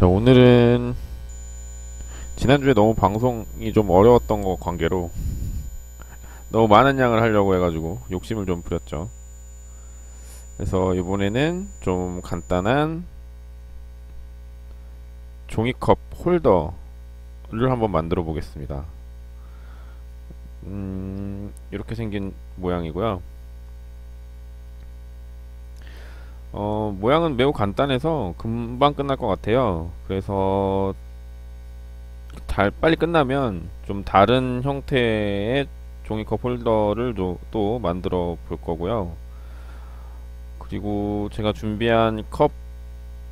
자, 오늘은 지난주에 너무 방송이 좀 어려웠던 거 관계로 너무 많은 양을 하려고 해가지고 욕심을 좀 부렸죠. 그래서 이번에는 좀 간단한 종이컵 홀더를 한번 만들어 보겠습니다. 음, 이렇게 생긴 모양이고요. 어, 모양은 매우 간단해서 금방 끝날 것 같아요. 그래서 달, 빨리 끝나면 좀 다른 형태의 종이컵 홀더를 또, 또 만들어 볼 거고요. 그리고 제가 준비한 컵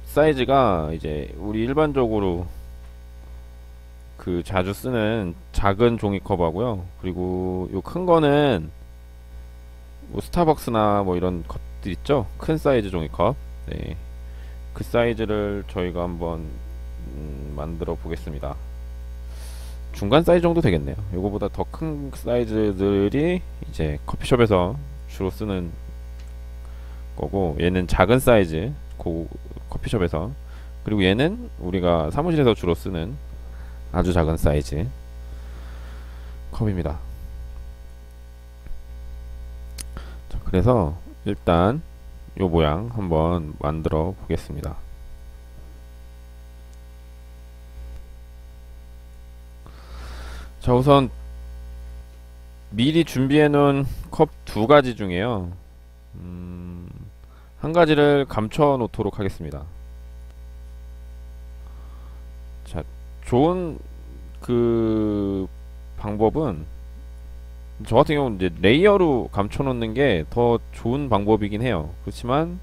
사이즈가 이제 우리 일반적으로 그 자주 쓰는 작은 종이컵하고요. 그리고 요 큰 거는 뭐 스타벅스나 뭐 이런 컵 들 있죠? 큰 사이즈 종이컵. 네. 그 사이즈를 저희가 한번 음, 만들어 보겠습니다. 중간 사이즈 정도 되겠네요. 요거보다 더 큰 사이즈들이 이제 커피숍에서 주로 쓰는 거고 얘는 작은 사이즈 고 커피숍에서 그리고 얘는 우리가 사무실에서 주로 쓰는 아주 작은 사이즈 컵입니다. 자, 그래서 일단 요 모양 한번 만들어 보겠습니다. 자, 우선 미리 준비해 놓은 컵 두 가지 중에요. 음, 한 가지를 감춰 놓도록 하겠습니다. 자, 좋은 그 방법은 저 같은 경우는 이제 layer로 감춰 놓는 게 더 좋은 방법이긴 해요. 그렇지만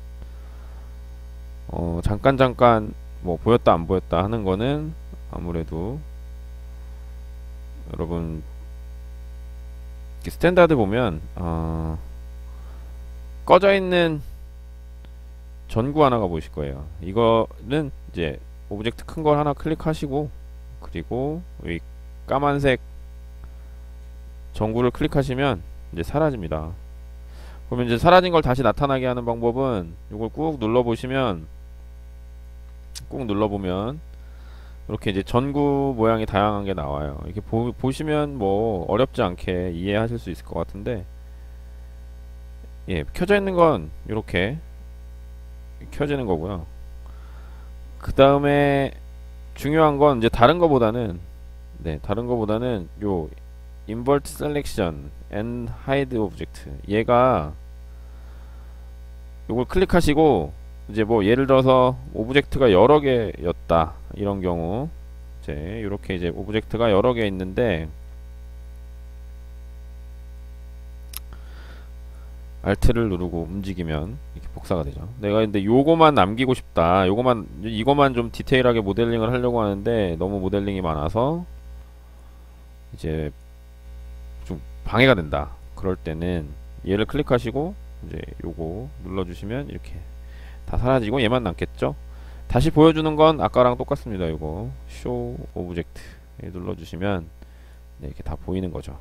어, 잠깐 잠깐 뭐 보였다 안 보였다 하는 거는 아무래도 여러분 standard 보면 어, 꺼져 있는 전구 하나가 보이실 거예요. 이거는 이제 object 큰 걸 하나 클릭하시고 그리고 이 까만색 전구를 클릭하시면 이제 사라집니다. 그러면 이제 사라진 걸 다시 나타나게 하는 방법은 이걸 꾹 눌러 보시면 꾹 눌러 보면 이렇게 이제 전구 모양이 다양한 게 나와요. 이렇게 보, 보시면 뭐 어렵지 않게 이해하실 수 있을 것 같은데 예, 켜져 있는 건 이렇게 켜지는 거고요. 그 다음에 중요한 건 이제 다른 거보다는 네, 다른 거보다는 요 invert selection and hide object 얘가 요걸 클릭하시고 이제 뭐 예를 들어서 object가 여러 개였다 이런 경우 이제 이렇게 이제 object가 여러 개 있는데 Alt를 누르고 움직이면 이렇게 복사가 되죠. 내가 근데 요거만 남기고 싶다. 요거만 이거만 좀 디테일하게 모델링을 하려고 하는데 너무 모델링이 많아서 이제 좀 방해가 된다. 그럴 때는 얘를 클릭하시고 이제 요거 눌러주시면 이렇게 다 사라지고 얘만 남겠죠. 다시 보여주는 건 아까랑 똑같습니다. 요거 show object 눌러주시면 네, 이렇게 다 보이는 거죠.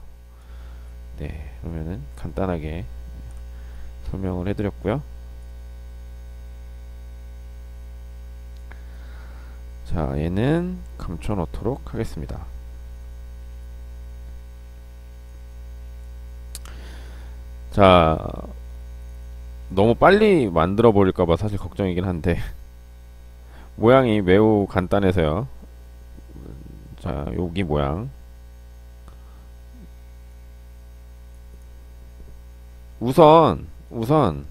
네, 그러면은 간단하게 설명을 해드렸고요. 자, 얘는 감춰 놓도록 하겠습니다. 자, 너무 빨리 만들어 버릴까봐 사실 걱정이긴 한데, 모양이 매우 간단해서요. 자, 여기 모양. 우선, 우선,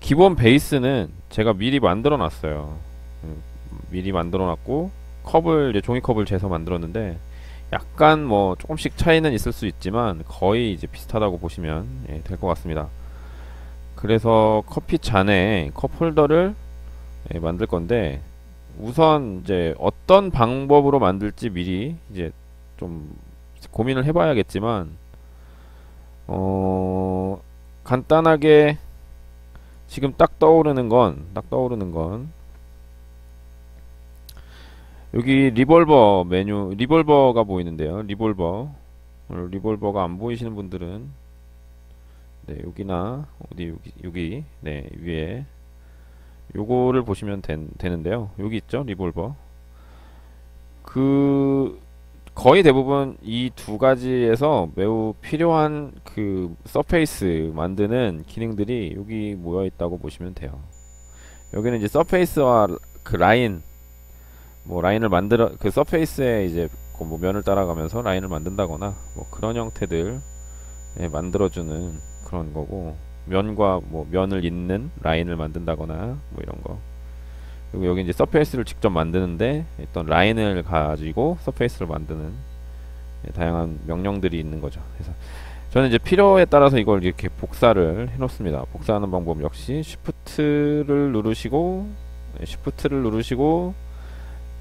기본 베이스는 제가 미리 만들어 놨어요. 음, 미리 만들어 놨고, 컵을, 이제 종이컵을 재서 만들었는데, 약간 뭐 조금씩 차이는 있을 수 있지만 거의 이제 비슷하다고 보시면 예, 될 것 같습니다. 그래서 커피 잔에 컵 홀더를 예, 만들 건데 우선 이제 어떤 방법으로 만들지 미리 이제 좀 고민을 해봐야겠지만 어 간단하게 지금 딱 떠오르는 건 딱 떠오르는 건 여기 revolve 메뉴 revolve가 보이는데요. revolve revolve가 안 보이시는 분들은 네 여기나 어디 여기 여기 네 위에 요거를 보시면 된, 되는데요. 여기 있죠? revolve. 그 거의 대부분 이 두 가지에서 매우 필요한 그 surface 만드는 기능들이 여기 모여 있다고 보시면 돼요. 여기는 이제 surface와 그 라인 뭐 라인을 만들어 그 surface에 이제 뭐 면을 따라가면서 라인을 만든다거나 뭐 그런 형태들 예, 만들어주는 그런 거고 면과 뭐 면을 잇는 라인을 만든다거나 뭐 이런 거 그리고 여기 이제 서페이스를 직접 만드는데 어떤 라인을 가지고 서페이스를 만드는 예, 다양한 명령들이 있는 거죠. 그래서 저는 이제 필요에 따라서 이걸 이렇게 복사를 해 놓습니다. 복사하는 방법 역시 Shift를 누르시고 예, Shift를 누르시고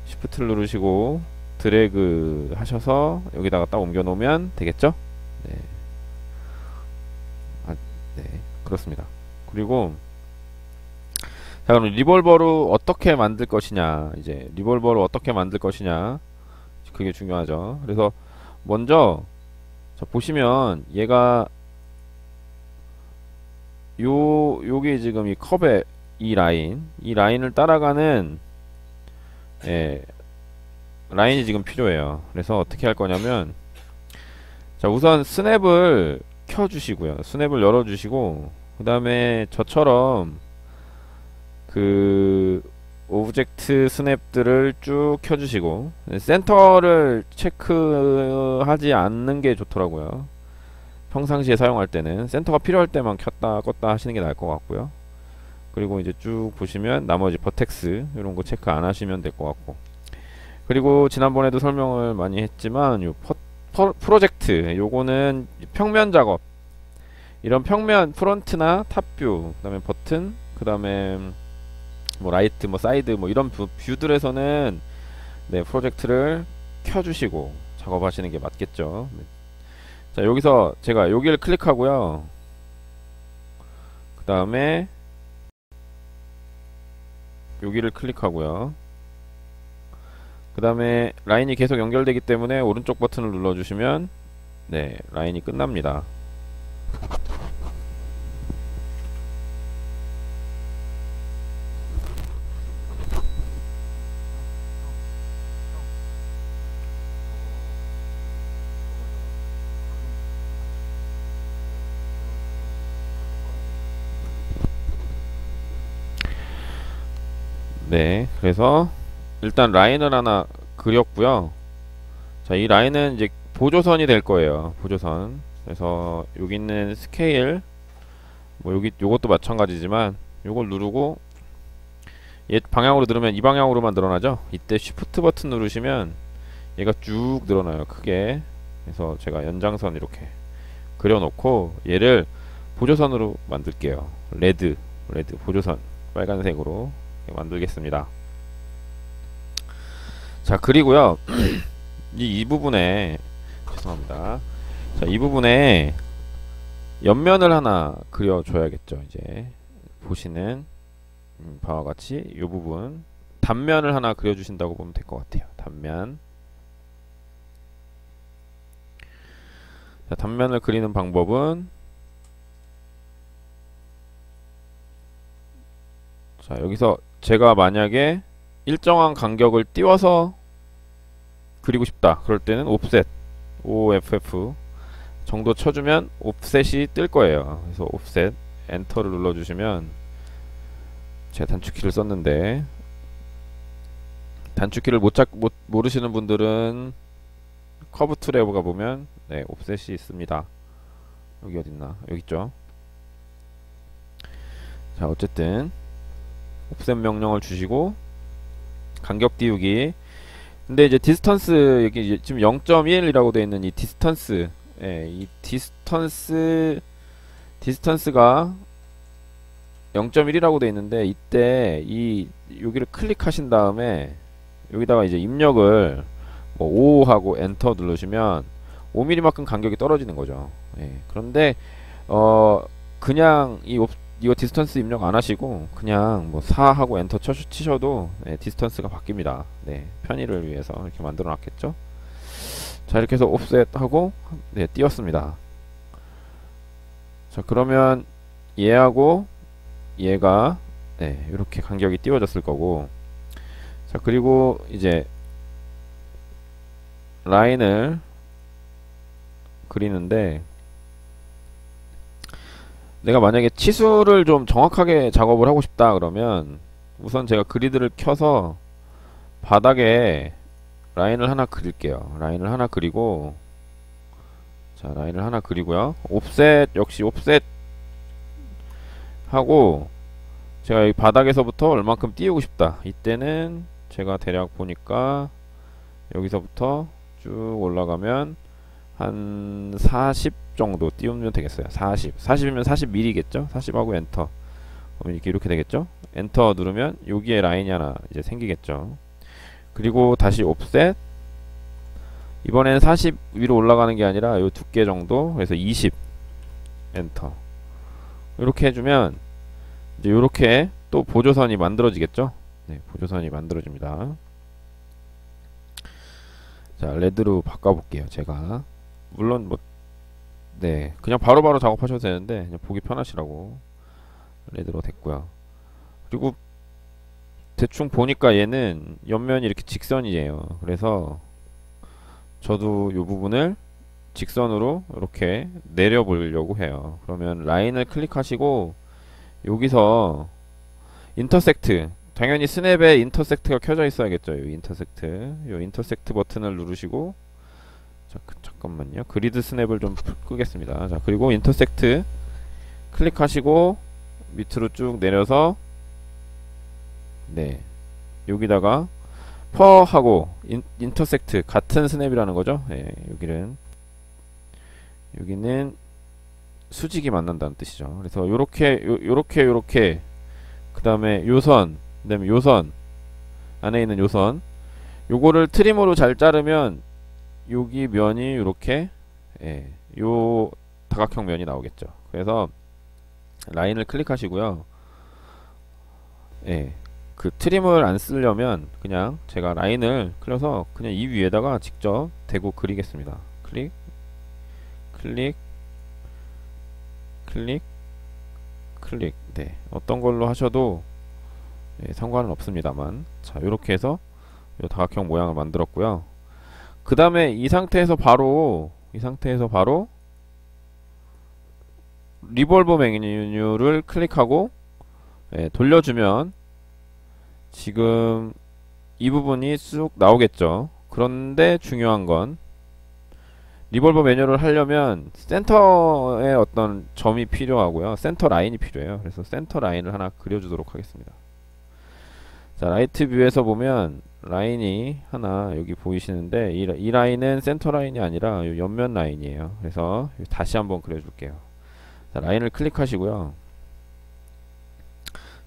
Shift를 누르시고 드래그 하셔서 여기다가 딱 옮겨 놓으면 되겠죠? 네. 아, 네. 그렇습니다. 그리고 자 그럼 리볼버로 어떻게 만들 것이냐 이제 리볼버로 어떻게 만들 것이냐 그게 중요하죠. 그래서 먼저 자 보시면 얘가 요 요게 지금 이 컵의 이 라인 이 라인을 따라가는 예, 라인이 지금 필요해요. 그래서 어떻게 할 거냐면 자 우선 snap을 켜 주시고요. snap을 열어 주시고 그 다음에 저처럼 그 object snap들을 쭉 켜주시고 센터를 체크하지 않는 게 좋더라고요. 평상시에 사용할 때는 센터가 필요할 때만 켰다 껐다 하시는 게 나을 것 같고요. 그리고 이제 쭉 보시면 나머지 vertex 이런 거 체크 안 하시면 될 것 같고. 그리고 지난번에도 설명을 많이 했지만 요 퍼, 퍼, 프로젝트 요거는 평면 작업. 이런 평면 front나 top view 그 다음에 bottom 그 다음에 뭐 right 뭐 사이드 뭐 이런 view, view들에서는 네 project를 켜주시고 작업하시는 게 맞겠죠. 네. 자 여기서 제가 여기를 클릭하고요. 그 다음에 여기를 클릭하고요. 그 다음에 라인이 계속 연결되기 때문에 오른쪽 버튼을 눌러주시면 네 라인이 끝납니다 네, 그래서 일단 라인을 하나 그렸고요. 자, 이 라인은 이제 보조선이 될 거예요. 보조선. 그래서 여기 있는 스케일 뭐 여기 요것도 마찬가지지만 요걸 누르고 얘 방향으로 누르면 이 방향으로만 늘어나죠. 이때 shift 버튼 누르시면 얘가 쭉 늘어나요. 크게. 그래서 제가 연장선 이렇게 그려놓고 얘를 보조선으로 만들게요. red, red 보조선 빨간색으로 만들겠습니다. 자 그리고요 이, 이 부분에 죄송합니다. 자 이 부분에 옆면을 하나 그려줘야겠죠. 이제 보시는 음, 바와 같이 이 부분 단면을 하나 그려주신다고 보면 될 것 같아요. 단면 자, 단면을 그리는 방법은 자 여기서 제가 만약에 일정한 간격을 띄워서 그리고 싶다. 그럴 때는 옵셋 OFF 정도 쳐주면 옵셋이 뜰 거예요. 그래서 옵셋 엔터를 눌러주시면 제가 단축키를 썼는데 단축키를 못, 찾, 못 모르시는 분들은 curve tool에 가보면 네 offset이 있습니다. 여기 어딨나? 여기 있죠? 자 어쨌든 offset 명령을 주시고 간격 띄우기 근데 이제 distance 여기 지금 0.1이라고 되어 있는 이 distance 예, 이 distance distance가 0.1이라고 되어 있는데 이때 이 여기를 클릭하신 다음에 여기다가 이제 입력을 뭐 5 하고 엔터 누르시면 5mm만큼 간격이 떨어지는 거죠. 예, 그런데 어 그냥 이 옵, 이거 distance 입력 안 하시고 그냥 뭐 4하고 엔터 쳐, 치셔도 네, distance가 바뀝니다. 네, 편의를 위해서 이렇게 만들어 놨겠죠. 자 이렇게 해서 offset하고 네, 띄웠습니다. 자 그러면 얘하고 얘가 네, 이렇게 간격이 띄워졌을 거고 자 그리고 이제 라인을 그리는데 내가 만약에 치수를 좀 정확하게 작업을 하고 싶다 그러면 우선 제가 그리드를 켜서 바닥에 라인을 하나 그릴게요. 라인을 하나 그리고 자 라인을 하나 그리고요. 옵셋 역시 옵셋 하고 제가 이 바닥에서부터 얼만큼 띄우고 싶다. 이때는 제가 대략 보니까 여기서부터 쭉 올라가면 한 40 정도 띄우면 되겠어요. 40 40이면 40mm겠죠? 40하고 엔터. 그러면 이렇게 이렇게 되겠죠? 엔터 누르면 여기에 라인이 하나 이제 생기겠죠. 그리고 다시 옵셋. 이번엔 40 위로 올라가는 게 아니라 요 두께 정도 그래서 20 엔터. 이렇게 해주면 이제 이렇게 또 보조선이 만들어지겠죠? 네 보조선이 만들어집니다. 자 레드로 바꿔볼게요 제가 물론 뭐 네 그냥 바로바로 바로 작업하셔도 되는데 그냥 보기 편하시라고 레드로 됐고요. 그리고 대충 보니까 얘는 옆면이 이렇게 직선이에요. 그래서 저도 이 부분을 직선으로 이렇게 내려 보려고 해요. 그러면 라인을 클릭하시고 여기서 intersect 당연히 snap에 intersect가 켜져 있어야겠죠. 이 intersect. 이 intersect 버튼을 누르시고 자, 그, 잠깐만요. grid snap을 좀 끄겠습니다. 자 그리고 intersect 클릭하시고 밑으로 쭉 내려서 네. 여기다가 perp하고 인, intersect 같은 snap이라는 거죠? 네, 여기는. 여기는 수직이 만난다는 뜻이죠. 그래서 요렇게 요, 요렇게 요렇게. 그 다음에 요선 그 다음에 요선. 안에 있는 요선. 요거를 trim으로 잘 자르면 여기 면이 이렇게 예, 요 다각형 면이 나오겠죠. 그래서 라인을 클릭하시고요. 예, 그 트림을 안 쓰려면 그냥 제가 라인을 클려서 그냥 이 위에다가 직접 대고 그리겠습니다. 클릭, 클릭, 클릭, 클릭. 네, 어떤 걸로 하셔도 예, 상관은 없습니다만 자 이렇게 해서 요 다각형 모양을 만들었고요. 그 다음에 이 상태에서 바로 이 상태에서 바로 revolve 메뉴를 클릭하고 예, 돌려주면 지금 이 부분이 쑥 나오겠죠. 그런데 중요한 건 revolve 메뉴를 하려면 센터에 어떤 점이 필요하고요. 센터 라인이 필요해요. 그래서 센터 라인을 하나 그려주도록 하겠습니다 자 right view에서 보면 라인이 하나 여기 보이시는데 이, 이 라인은 센터 라인이 아니라 옆면 라인이에요. 그래서 다시 한번 그려줄게요. 자, 라인을 클릭하시고요.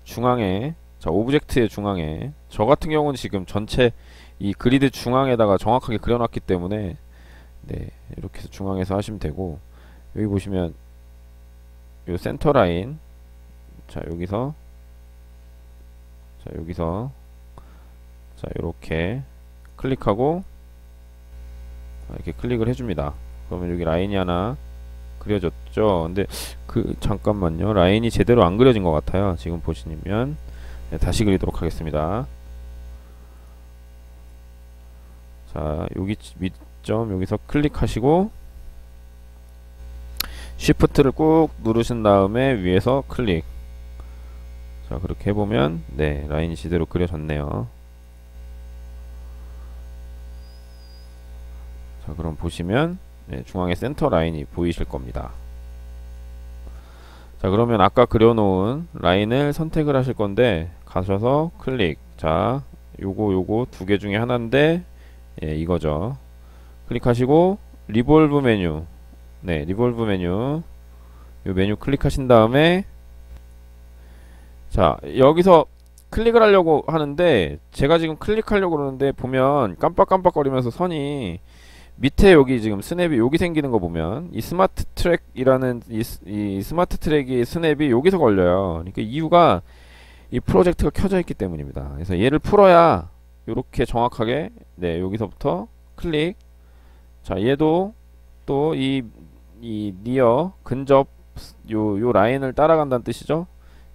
중앙에 자 object의 중앙에 저 같은 경우는 지금 전체 이 grid 중앙에다가 정확하게 그려놨기 때문에 네 이렇게 해서 중앙에서 하시면 되고 여기 보시면 요 센터 라인 자 여기서 자 여기서. 자 이렇게 클릭하고 이렇게 클릭을 해줍니다. 그러면 여기 라인이 하나 그려졌죠? 근데 그 잠깐만요. 라인이 제대로 안 그려진 것 같아요. 지금 보시면. 네, 다시 그리도록 하겠습니다. 자 여기 밑점 여기서 클릭하시고 쉬프트를 꾹 누르신 다음에 위에서 클릭 자 그렇게 해보면 네 라인이 제대로 그려졌네요. 자 그럼 보시면 네, 중앙에 센터 라인이 보이실 겁니다. 자 그러면 아까 그려놓은 라인을 선택을 하실 건데 가셔서 클릭. 자 요거 요거 두 개 중에 하나인데 예, 이거죠. 클릭하시고 Revolve 메뉴. 네 Revolve 메뉴. 요 메뉴 클릭하신 다음에 자 여기서 클릭을 하려고 하는데 제가 지금 클릭하려고 그러는데 보면 깜빡깜빡거리면서 선이 밑에 여기 지금 Snap이 여기 생기는 거 보면 이 Smart Track이라는 이, 이 Smart Track이 Snap이 여기서 걸려요. 그러니까 이유가 이 Project가 켜져 있기 때문입니다. 그래서 얘를 풀어야 이렇게 정확하게 네 여기서부터 클릭 자 얘도 또 이 이 Near 근접 요 요 라인을 따라간다는 뜻이죠.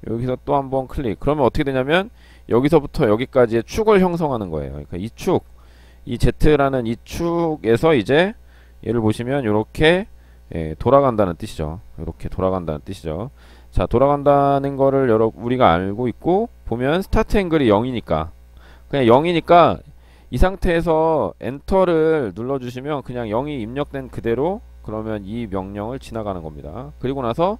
여기서 또 한번 클릭. 그러면 어떻게 되냐면 여기서부터 여기까지의 축을 형성하는 거예요. 그러니까 이 축, 이 Z라는 이 축에서 이제 얘를 보시면 이렇게 예, 돌아간다는 뜻이죠. 이렇게 돌아간다는 뜻이죠. 자, 돌아간다는 거를 여러 우리가 알고 있고 보면 Start Angle이 0이니까 그냥 0이니까 이 상태에서 Enter를 눌러 주시면 그냥 0이 입력된 그대로 그러면 이 명령을 지나가는 겁니다. 그리고 나서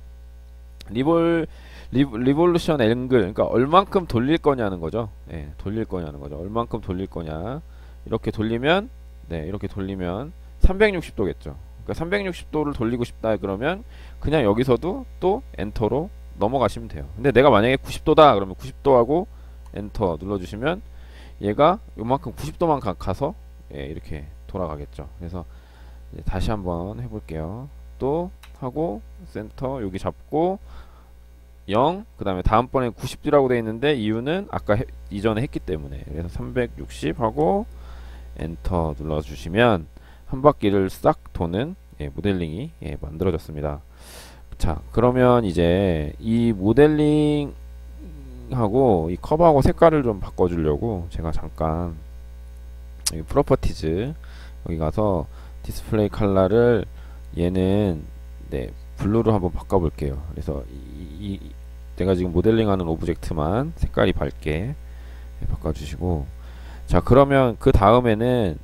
Revol Re, Revolution Angle 그러니까 얼만큼 돌릴 거냐는 거죠. 예, 돌릴 거냐는 거죠. 얼만큼 돌릴 거냐. 이렇게 돌리면 네, 이렇게 돌리면 360도겠죠. 그러니까 360도를 돌리고 싶다 그러면 그냥 여기서도 또 엔터로 넘어가시면 돼요. 근데 내가 만약에 90도다 그러면 90도 하고 엔터 눌러 주시면 얘가 요만큼 90도만 가, 서 예, 이렇게 돌아가겠죠. 그래서 다시 한번 해볼게요. 또 하고 센터 여기 잡고 0, 그 다음에 다음번에 90도라고 되어 있는데 이유는 아까 해, 이전에 했기 때문에 그래서 360 하고 엔터 눌러주시면 한 바퀴를 싹 도는 예, 모델링이 예, 만들어졌습니다. 자 그러면 이제 이 모델링 하고 이 커버하고 색깔을 좀 바꿔주려고 제가 잠깐 여기 Properties 여기 가서 Display Color를 얘는 네 Blue로 한번 바꿔볼게요. 그래서 이, 이 내가 지금 모델링하는 Object만 색깔이 밝게 바꿔주시고 자 그러면 그 다음에는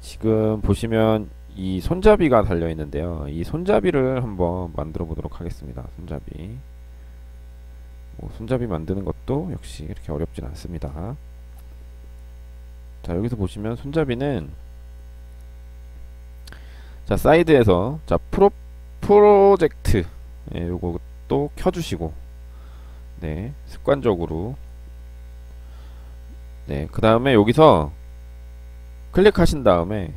지금 보시면 이 손잡이가 달려 있는데요. 이 손잡이를 한번 만들어 보도록 하겠습니다. 손잡이 뭐 손잡이 만드는 것도 역시 이렇게 어렵진 않습니다. 자 여기서 보시면 손잡이는 자 사이드에서 자 프로 프로젝트 예, 요것도 켜주시고 네 습관적으로 네 그 다음에 여기서 클릭하신 다음에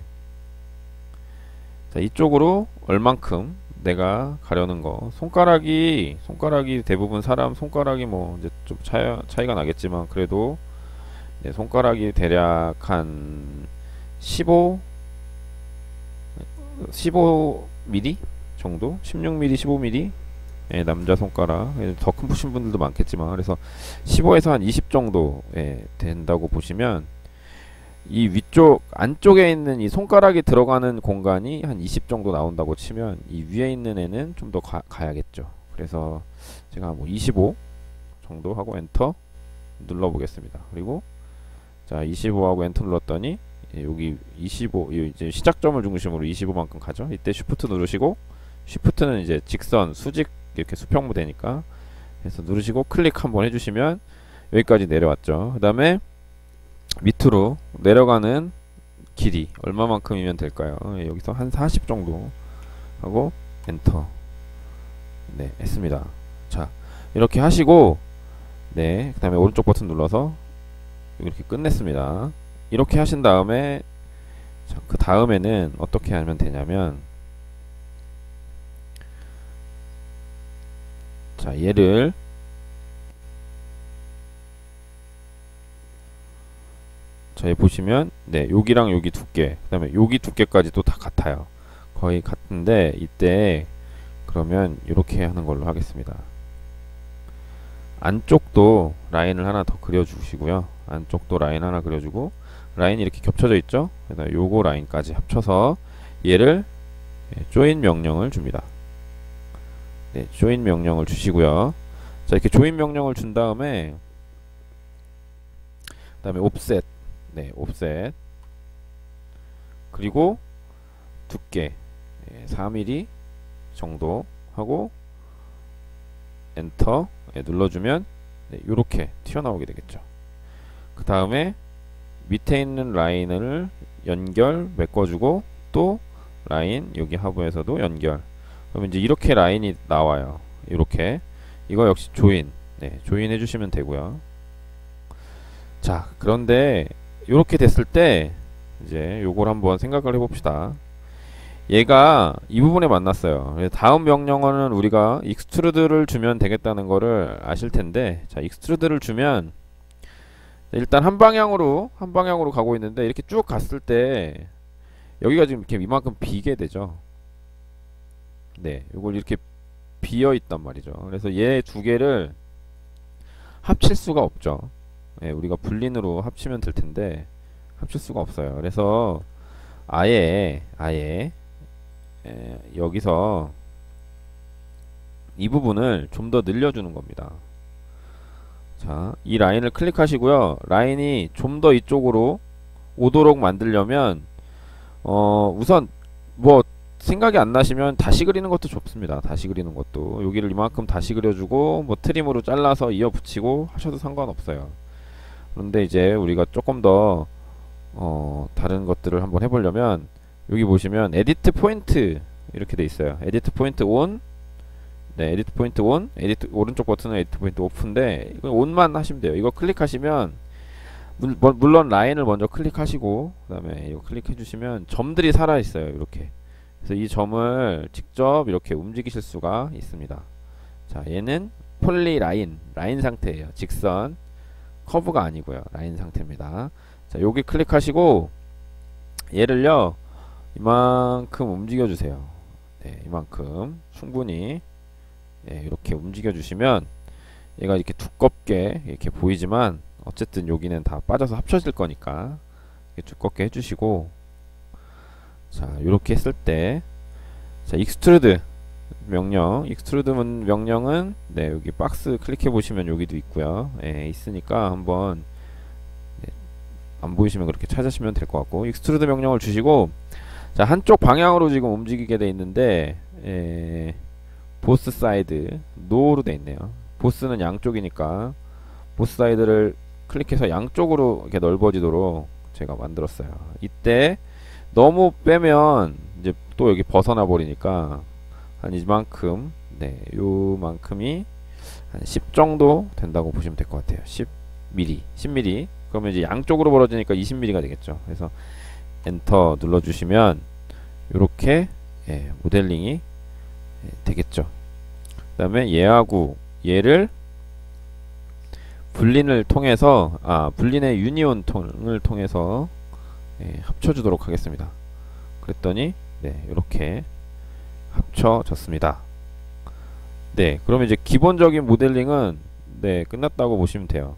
자 이쪽으로 얼만큼 내가 가려는 거 손가락이 손가락이 대부분 사람 손가락이 뭐 이제 좀 차이, 차이가 나겠지만 그래도 네, 손가락이 대략 한 15, 15mm 정도? 16mm, 15mm? 예, 남자 손가락. 예, 더큰 푸신 분들도 많겠지만, 그래서 15에서 한 20 정도 예, 된다고 보시면, 이 위쪽, 안쪽에 있는 이 손가락이 들어가는 공간이 한 20 정도 나온다고 치면, 이 위에 있는 애는 좀 더 가야겠죠. 그래서 제가 뭐 25 정도 하고 엔터 눌러 보겠습니다. 그리고 자, 25하고 엔터 눌렀더니 예, 여기 25 이제 시작점을 중심으로 25만큼 가죠. 이때 Shift 누르시고 Shift는 이제 직선 수직 이렇게 수평으로 되니까 그래서 누르시고 클릭 한번 해주시면 여기까지 내려왔죠. 그 다음에 밑으로 내려가는 길이 얼마만큼이면 될까요? 예, 여기서 한 40 정도 하고 엔터 네 했습니다. 자 이렇게 하시고 네그 다음에 오른쪽 버튼 눌러서 이렇게 끝냈습니다. 이렇게 하신 다음에 그 다음에는 어떻게 하면 되냐면 자 얘를 자 여기 보시면 네 여기랑 여기 두께 그 다음에 여기 두께까지도 다 같아요. 거의 같은데 이때 그러면 이렇게 하는 걸로 하겠습니다. 안쪽도 라인을 하나 더 그려주시고요. 안쪽도 라인 하나 그려주고 라인이 이렇게 겹쳐져 있죠? 요거 라인까지 합쳐서 얘를 조인 명령을 줍니다 네, 조인 명령을 주시고요. 자 이렇게 조인 명령을 준 다음에 그 다음에 옵셋. 네 옵셋. 그리고 두께. 4mm 정도 하고 엔터. 눌러주면 이렇게 튀어나오게 되겠죠. 그 다음에 밑에 있는 라인을 연결 메꿔주고 또 라인 여기 하부에서도 연결 그러면 이제 이렇게 라인이 나와요. 이렇게. 이거 역시 조인. 네, Join 해주시면 되고요. 자 그런데 이렇게 됐을 때 이제 요걸 한번 생각을 해봅시다. 얘가 이 부분에 만났어요. 다음 명령어는 우리가 Extrude를 주면 되겠다는 거를 아실 텐데 자 Extrude를 주면 일단 한 방향으로 한 방향으로 가고 있는데 이렇게 쭉 갔을 때 여기가 지금 이렇게 이만큼 비게 되죠. 네, 이걸 이렇게 비어 있단 말이죠. 그래서 얘 두 개를 합칠 수가 없죠. 예, 우리가 불린으로 합치면 될 텐데 합칠 수가 없어요. 그래서 아예 아예 예, 여기서 이 부분을 좀 더 늘려주는 겁니다. 자, 이 라인을 클릭하시고요. 라인이 좀 더 이쪽으로 오도록 만들려면 어, 우선 뭐 생각이 안 나시면 다시 그리는 것도 좋습니다. 다시 그리는 것도 여기를 이만큼 다시 그려주고 뭐 Trim으로 잘라서 이어 붙이고 하셔도 상관없어요. 그런데 이제 우리가 조금 더 어, 다른 것들을 한번 해보려면 여기 보시면 Edit Point 이렇게 돼 있어요. Edit Point On 네, Edit Point On, Edit 오른쪽 버튼은 Edit Point Off인데 이거 On만 하시면 돼요. 이거 클릭하시면 물, 물론 라인을 먼저 클릭하시고 그다음에 이거 클릭해 주시면 점들이 살아 있어요. 이렇게. 그래서 이 점을 직접 이렇게 움직이실 수가 있습니다. 자, 얘는 Polyline, 라인 상태예요. 직선, 커브가 아니고요. 라인 상태입니다. 자, 여기 클릭하시고 얘를요. 이만큼 움직여 주세요. 네, 이만큼 충분히 예, 이렇게 움직여 주시면 얘가 이렇게 두껍게 이렇게 보이지만 어쨌든 여기는 다 빠져서 합쳐질 거니까 두껍게 해주시고 자 이렇게 했을 때 자 Extrude 명령 Extrude 명령은 네 여기 박스 클릭해 보시면 여기도 있고요 예, 있으니까 한번 네, 안 보이시면 그렇게 찾으시면 될 것 같고 Extrude 명령을 주시고 자 한쪽 방향으로 지금 움직이게 돼 있는데 예, Both Sides No로 돼 있네요. Both는 양쪽이니까 Both Sides를 클릭해서 양쪽으로 이렇게 넓어지도록 제가 만들었어요. 이때 너무 빼면 이제 또 여기 벗어나 버리니까 한 이만큼 네, 요만큼이 한 10 정도 된다고 보시면 될 것 같아요. 10mm, 10mm. 그러면 이제 양쪽으로 벌어지니까 20mm가 되겠죠. 그래서 엔터 눌러 주시면 이렇게 예, 모델링이 예, 되겠죠. 그 다음에 얘하고 얘를 불린을 통해서 아 불린의 유니온 통을 통해서 예, 합쳐주도록 하겠습니다. 그랬더니 네 이렇게 합쳐졌습니다. 네 그러면 이제 기본적인 모델링은 네 끝났다고 보시면 돼요.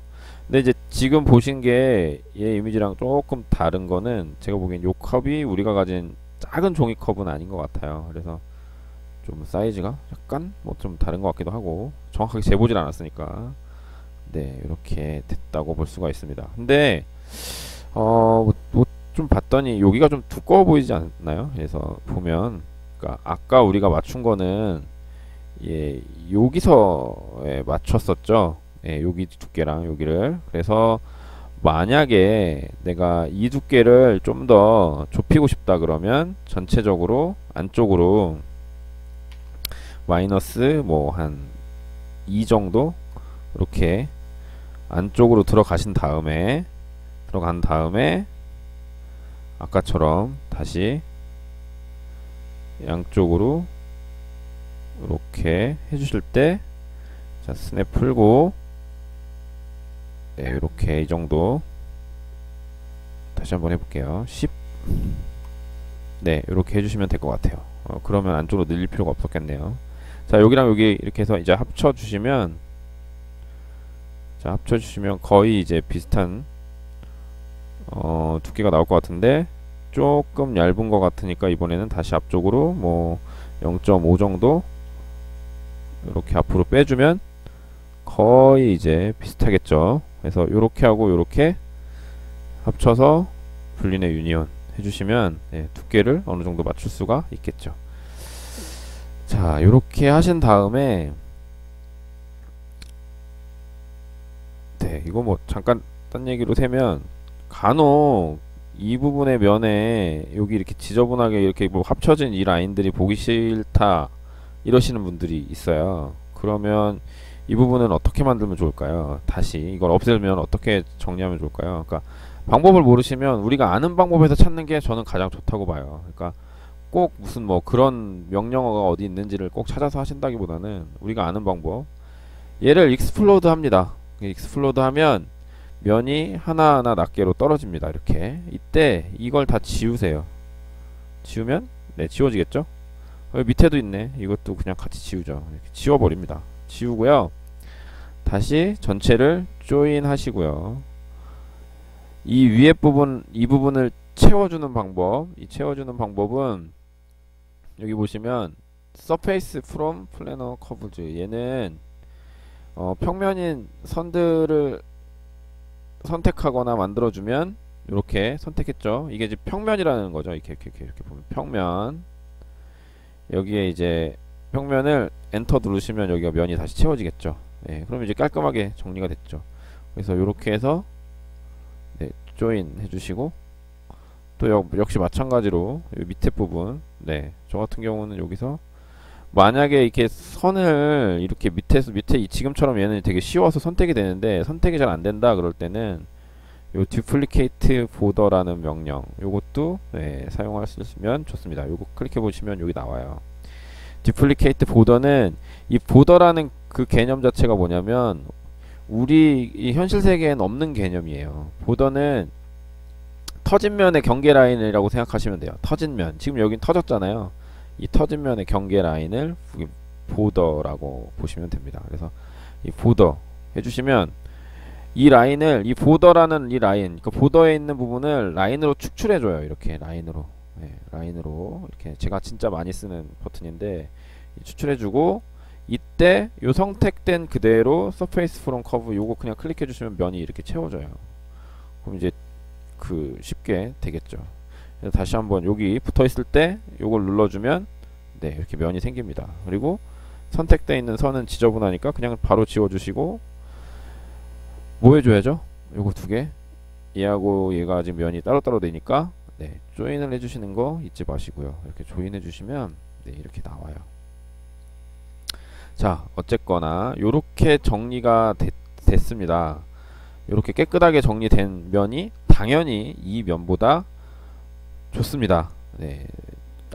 근데 이제 지금 보신 게 얘 이미지랑 조금 다른 거는 제가 보기엔 요 컵이 우리가 가진 작은 종이 컵은 아닌 것 같아요. 그래서 좀 사이즈가 약간 뭐 좀 다른 것 같기도 하고 정확하게 재보질 않았으니까 네 이렇게 됐다고 볼 수가 있습니다. 근데 어 뭐 좀 봤더니 여기가 좀 두꺼워 보이지 않나요? 그래서 보면 그러니까 아까 우리가 맞춘 거는 예 여기서 맞췄었죠. 예, 여기 두께랑 여기를 그래서 만약에 내가 이 두께를 좀 더 좁히고 싶다 그러면 전체적으로 안쪽으로 마이너스 뭐 한 2 정도 이렇게 안쪽으로 들어가신 다음에 들어간 다음에 아까처럼 다시 양쪽으로 이렇게 해주실 때 자, 스냅 풀고 네, 이렇게 이 정도 다시 한번 해볼게요. 10 네, 이렇게 해주시면 될 것 같아요. 어, 그러면 안쪽으로 늘릴 필요가 없었겠네요. 자, 여기랑 여기 이렇게 해서 이제 합쳐 주시면 자, 합쳐 주시면 거의 이제 비슷한 어, 두께가 나올 것 같은데 조금 얇은 것 같으니까 이번에는 다시 앞쪽으로 뭐 0.5 정도 이렇게 앞으로 빼주면 거의 이제 비슷하겠죠. 그래서 이렇게 하고 이렇게 합쳐서 분리의 유니온 해주시면 네, 두께를 어느 정도 맞출 수가 있겠죠. 자, 이렇게 하신 다음에 네, 이거 뭐 잠깐 딴 얘기로 세면 간혹 이 부분의 면에 여기 이렇게 지저분하게 이렇게 뭐 합쳐진 이 라인들이 보기 싫다 이러시는 분들이 있어요. 그러면 이 부분은 어떻게 만들면 좋을까요? 다시 이걸 없애면 어떻게 정리하면 좋을까요? 그러니까 방법을 모르시면 우리가 아는 방법에서 찾는 게 저는 가장 좋다고 봐요. 그러니까 꼭 무슨 뭐 그런 명령어가 어디 있는지를 꼭 찾아서 하신다기보다는 우리가 아는 방법 얘를 Explode 합니다. Explode 하면 면이 하나하나 낱개로 떨어집니다. 이렇게 이때 이걸 다 지우세요. 지우면 네 지워지겠죠? 어, 밑에도 있네. 이것도 그냥 같이 지우죠. 지워버립니다. 지우고요. 다시 전체를 Join 하시고요. 이 위에 부분, 이 부분을 채워주는 방법, 이 채워주는 방법은 여기 보시면 Surface from Planar Curves 얘는 어, 평면인 선들을 선택하거나 만들어주면 이렇게 선택했죠. 이게 이제 평면이라는 거죠. 이렇게 이렇게 이렇게, 이렇게 보면 평면 여기에 이제 평면을 엔터 누르시면 여기가 면이 다시 채워지겠죠. 네, 그럼 이제 깔끔하게 정리가 됐죠. 그래서 이렇게 해서 네, 조인 해주시고 또 역, 역시 마찬가지로 밑에 부분 네, 저 같은 경우는 여기서 만약에 이렇게 선을 이렇게 밑에서 밑에 이 지금처럼 얘는 되게 쉬워서 선택이 되는데 선택이 잘 안 된다 그럴 때는 요 duplicate border라는 명령 요것도 네, 사용할 수 있으면 좋습니다. 요거 클릭해 보시면 여기 나와요. duplicate border는 이 border라는 그 개념 자체가 뭐냐면 우리 이 현실 세계엔 없는 개념이에요. border는 터진 면의 경계 라인이라고 생각하시면 돼요. 터진 면. 지금 여긴 터졌잖아요. 이 터진 면의 경계 라인을 border라고 보시면 됩니다. 그래서 이 border 해주시면 이 라인을 이 border라는 이 라인, 그 border에 있는 부분을 라인으로 추출해줘요. 이렇게 라인으로, 네, 라인으로 이렇게 제가 진짜 많이 쓰는 버튼인데 추출해주고 이때 요 선택된 그대로 surface from curve 요거 그냥 클릭해주시면 면이 이렇게 채워져요. 그럼 이제 그 쉽게 되겠죠. 다시 한번 여기 붙어 있을 때 요걸 눌러주면 네 이렇게 면이 생깁니다. 그리고 선택되어 있는 선은 지저분하니까 그냥 바로 지워주시고 뭐 해줘야죠? 요거 두 개. 얘하고 얘가 지금 면이 따로따로 되니까 네 조인을 해주시는 거 잊지 마시고요. 이렇게 조인해 주시면 네 이렇게 나와요. 자 어쨌거나 요렇게 정리가 됐, 됐습니다. 요렇게 깨끗하게 정리된 면이 당연히 이 면보다 좋습니다. 네,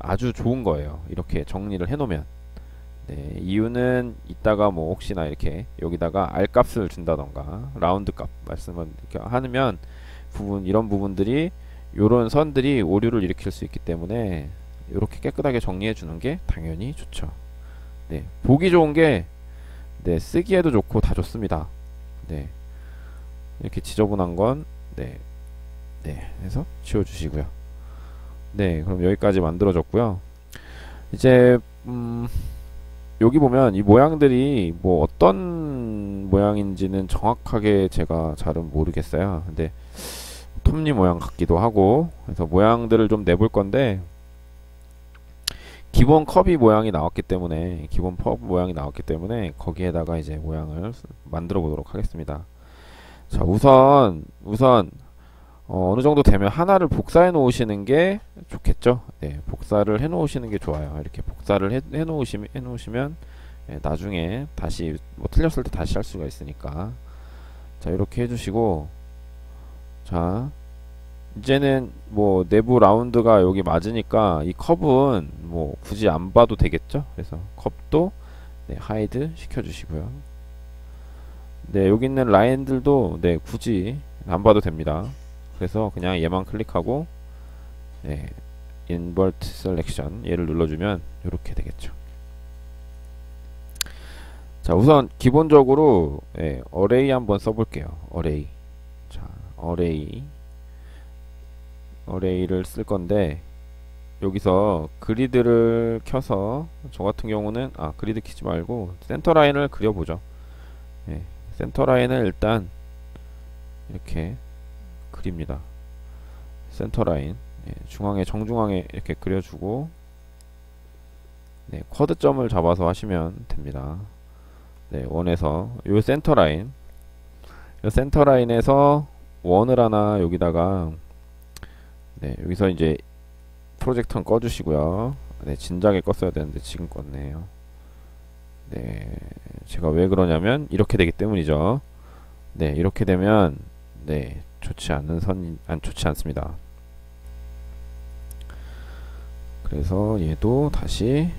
아주 좋은 거예요. 이렇게 정리를 해놓으면. 네, 이유는 이따가 뭐 혹시나 이렇게 여기다가 R 값을 준다던가 라운드 값 말씀을 이렇게 하면 부분 이런 부분들이 요런 선들이 오류를 일으킬 수 있기 때문에 이렇게 깨끗하게 정리해 주는 게 당연히 좋죠. 네, 보기 좋은 게 네, 쓰기에도 좋고 다 좋습니다. 네. 이렇게 지저분한 건 네. 네. 해서 지워 주시고요. 네, 그럼 여기까지 만들어졌고요. 이제 음, 여기 보면 이 모양들이 뭐 어떤 모양인지는 정확하게 제가 잘은 모르겠어요. 근데 톱니 모양 같기도 하고 그래서 모양들을 좀 내볼 건데 기본 컵이 모양이 나왔기 때문에 기본 컵 모양이 나왔기 때문에 거기에다가 이제 모양을 만들어 보도록 하겠습니다. 자 우선 우선 어, 느 정도 되면 하나를 복사해 놓으시는 게 좋겠죠. 네, 복사를 해 놓으시는 게 좋아요. 이렇게 복사를 해, 해, 놓으시면, 해 놓으시면 네, 나중에 다시 뭐 틀렸을 때 다시 할 수가 있으니까 자 이렇게 해주시고 자 이제는 뭐 내부 라운드가 여기 맞으니까 이 컵은 뭐 굳이 안 봐도 되겠죠. 그래서 컵도 네, 하이드 시켜주시고요. 네 여기 있는 라인들도 네 굳이 안 봐도 됩니다. 그래서 그냥 얘만 클릭하고 네, invert selection 얘를 눌러주면 이렇게 되겠죠. 자 우선 기본적으로 예, array 한번 써볼게요. array 자 array array를 쓸 건데 여기서 그리드를 켜서 저 같은 경우는 아 그리드 키지 말고 센터 라인을 그려보죠. 예, 센터 라인을 일단 이렇게 그립니다. 센터 라인 예, 중앙에 정중앙에 이렇게 그려주고 네, quad점을 잡아서 하시면 됩니다. 네, 원에서 요 센터 라인 요 센터 라인에서 원을 하나 여기다가 네, 여기서 이제 프로젝터는 꺼주시고요. 네, 진작에 껐어야 되는데 지금 껐네요. 네, 제가 왜 그러냐면 이렇게 되기 때문이죠. 네, 이렇게 되면 네, 좋지 않은 선이 안 좋지 않습니다. 그래서 얘도 다시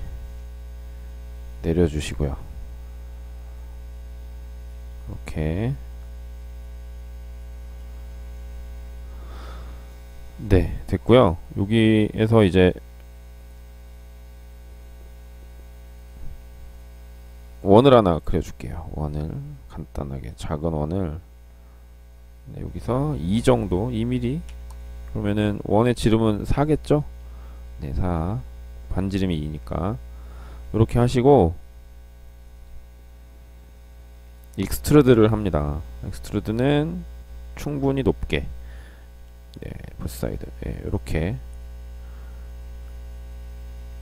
내려주시고요. 이렇게 네 됐고요. 여기에서 이제 원을 하나 그려줄게요. 원을 간단하게 작은 원을 네, 여기서 2 정도 2mm 그러면은 원의 지름은 4겠죠? 네, 4 반지름이 2니까 이렇게 하시고 extrude를 합니다. extrude는 충분히 높게 네, both side 네, 이렇게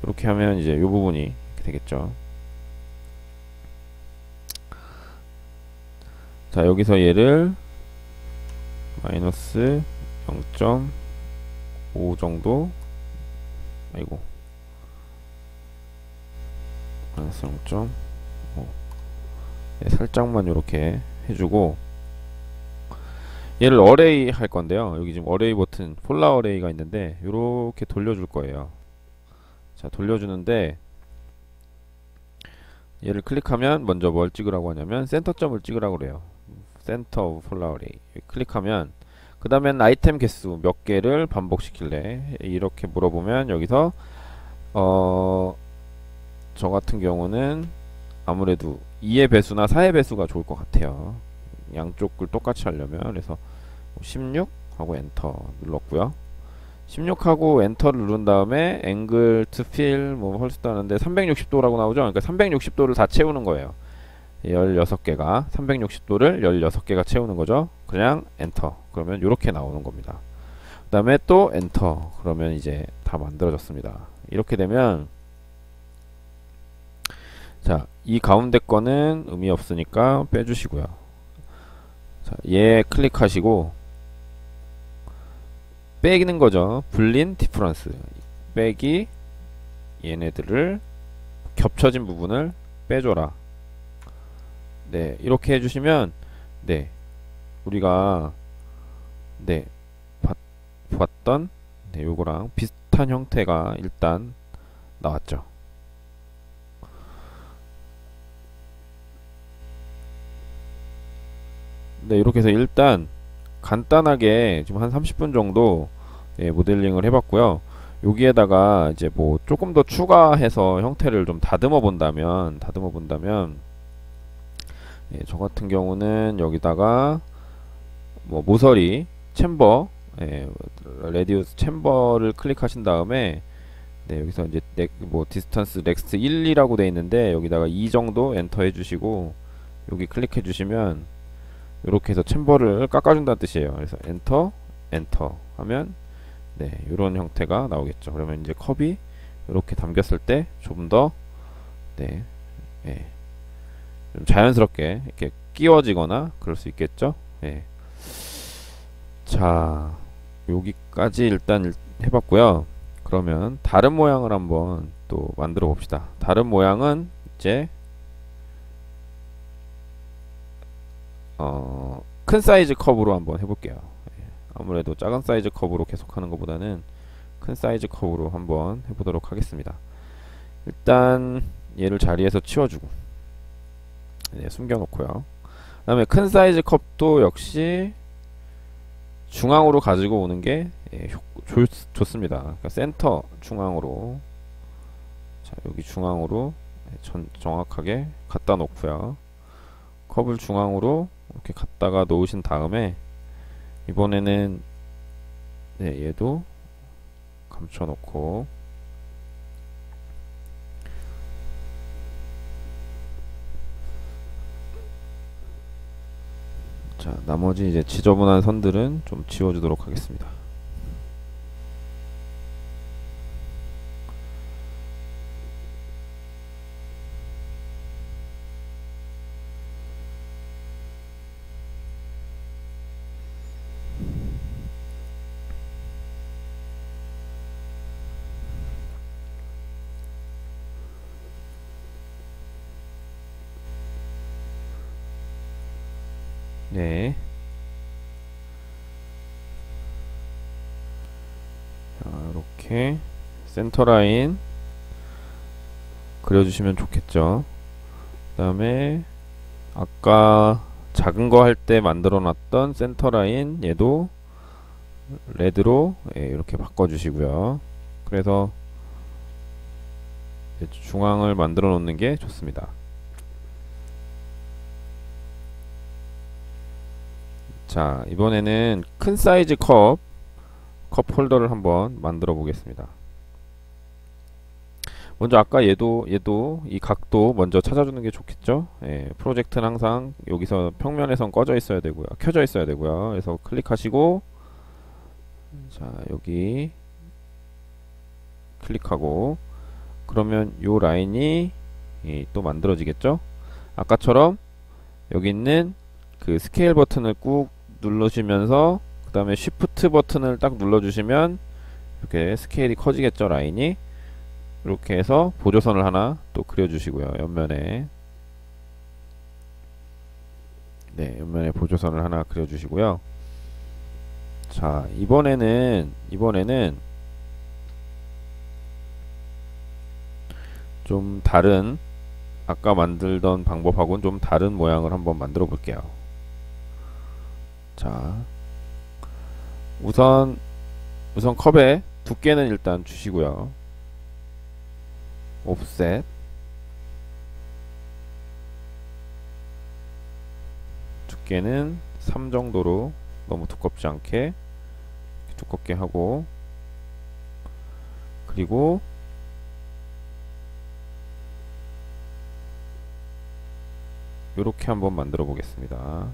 이렇게 하면 이제 이 부분이 되겠죠. 자 여기서 얘를 마이너스 0.5 정도? 아이고. 마이너스 0.5 네, 살짝만 이렇게 해주고. 얘를 어레이 할 건데요. 여기 지금 어레이 버튼 폴라 어레이가 있는데 이렇게 돌려줄 거예요. 자 돌려주는데 얘를 클릭하면 먼저 뭘 찍으라고 하냐면 센터점을 찍으라고 그래요 center of polar array 클릭하면 그 다음엔 아이템 개수 몇 개를 반복시킬래? 이렇게 물어보면 여기서 어 저 같은 경우는 아무래도 2의 배수나 4의 배수가 좋을 것 같아요. 양쪽을 똑같이 하려면. 그래서 16 하고 엔터 눌렀고요. 16하고 엔터를 누른 다음에 angle to fill 뭐 헐스도 하는데 360도라고 나오죠? 그러니까 360도를 다 채우는 거예요 16개가 360도를 16개가 채우는 거죠 그냥 엔터 그러면 이렇게 나오는 겁니다 그 다음에 또 엔터 그러면 이제 다 만들어졌습니다 이렇게 되면 자, 이 가운데 거는 의미 없으니까 빼주시고요. 자, 얘 클릭하시고 빼기는 거죠. boolean difference 빼기 얘네들을 겹쳐진 부분을 빼줘라. 네, 이렇게 해주시면 네, 우리가 네 봤, 봤던 네, 요거랑 비슷한 형태가 일단 나왔죠. 네, 이렇게 해서 일단 간단하게 지금 한 30분 정도 예, 모델링을 해봤고요. 여기에다가 이제 뭐 조금 더 추가해서 형태를 좀 다듬어 본다면 다듬어 본다면 예, 저 같은 경우는 여기다가 뭐 모서리 chamfer 예, radius chamfer를 클릭하신 다음에 네, 여기서 이제 nex, 뭐 distance next 1, 2라고 돼 있는데 여기다가 2 정도 엔터 해주시고 여기 클릭해 주시면 이렇게 해서 챔버를 깎아준다는 뜻이에요. 그래서 엔터, 엔터 하면 네, 이런 형태가 나오겠죠. 그러면 이제 컵이 이렇게 담겼을 때좀더 네, 네, 좀 자연스럽게 이렇게 끼워지거나 그럴 수 있겠죠. 네. 자, 여기까지 일단 해봤고요. 그러면 다른 모양을 한번 또 만들어 봅시다. 다른 모양은 이제 어, 큰 사이즈 컵으로 한번 해볼게요. 예, 아무래도 작은 사이즈 컵으로 계속하는 것보다는 큰 사이즈 컵으로 한번 해보도록 하겠습니다. 일단 얘를 자리에서 치워주고 네, 숨겨놓고요. 그 다음에 큰 사이즈 컵도 역시 중앙으로 가지고 오는 게 예, 좋, 좋습니다. 그러니까 센터 중앙으로 자 여기 중앙으로 예, 전, 정확하게 갖다 놓고요. 컵을 중앙으로 이렇게 갖다가 놓으신 다음에 이번에는 네, 얘도 감춰 놓고 자 나머지 이제 지저분한 선들은 좀 지워주도록 하겠습니다 센터라인 그려주시면 좋겠죠. 그 다음에 아까 작은 거 할 때 만들어 놨던 센터라인 얘도 레드로 예, 이렇게 바꿔 주시고요. 그래서 중앙을 만들어 놓는 게 좋습니다. 자 이번에는 큰 사이즈 컵 컵 홀더를 한번 만들어 보겠습니다. 먼저 아까 얘도 얘도 이 각도 먼저 찾아주는 게 좋겠죠. 예, 프로젝트는 항상 여기서 평면에선 꺼져 있어야 되고요, 켜져 있어야 되고요. 그래서 클릭하시고 자 여기 클릭하고 그러면 요 라인이 예, 또 만들어지겠죠. 아까처럼 여기 있는 그 스케일 버튼을 꾹 누르시면서 그 다음에 쉬프트 버튼을 딱 눌러주시면 이렇게 스케일이 커지겠죠 라인이 이렇게 해서 보조선을 하나 또 그려주시고요. 옆면에. 네 옆면에 보조선을 하나 그려주시고요. 자 이번에는 이번에는 좀 다른 아까 만들던 방법하고는 좀 다른 모양을 한번 만들어 볼게요. 자 우선 우선 컵의 두께는 일단 주시고요 옵셋 두께는 3 정도로 너무 두껍지 않게 두껍게 하고 그리고 이렇게 한번 만들어 보겠습니다.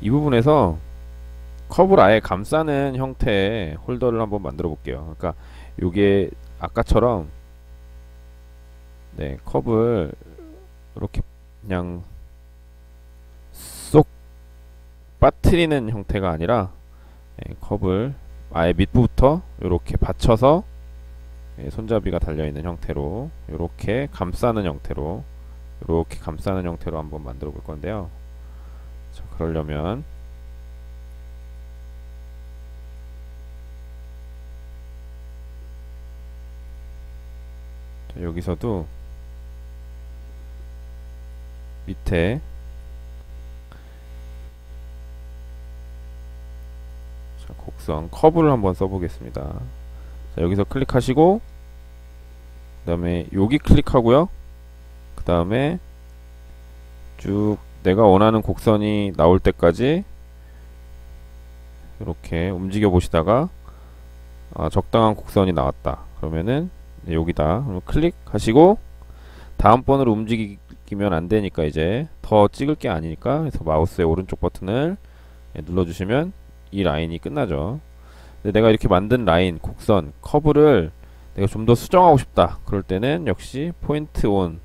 이 부분에서 컵을 아예 감싸는 형태의 홀더를 한번 만들어 볼게요. 그러니까 요게 아까처럼 네, 컵을 이렇게 그냥 쏙 빠뜨리는 형태가 아니라 네, 컵을 아예 밑부터 이렇게 받쳐서 네, 손잡이가 달려있는 형태로 이렇게 감싸는 형태로 이렇게 감싸는 형태로 한번 만들어 볼 건데요. 자, 그러려면 여기서도 밑에 자, 곡선 커브를 한번 써보겠습니다. 자, 여기서 클릭하시고 그 다음에 여기 클릭하고요. 그 다음에 쭉 내가 원하는 곡선이 나올 때까지 이렇게 움직여 보시다가 아, 적당한 곡선이 나왔다. 그러면은 여기다 클릭하시고 다음번으로 움직이면 안 되니까 이제 더 찍을 게 아니니까 그래서 마우스의 오른쪽 버튼을 예, 눌러주시면 이 라인이 끝나죠. 내가 이렇게 만든 라인, 곡선, 커브를 내가 좀 더 수정하고 싶다. 그럴 때는 역시 포인트 온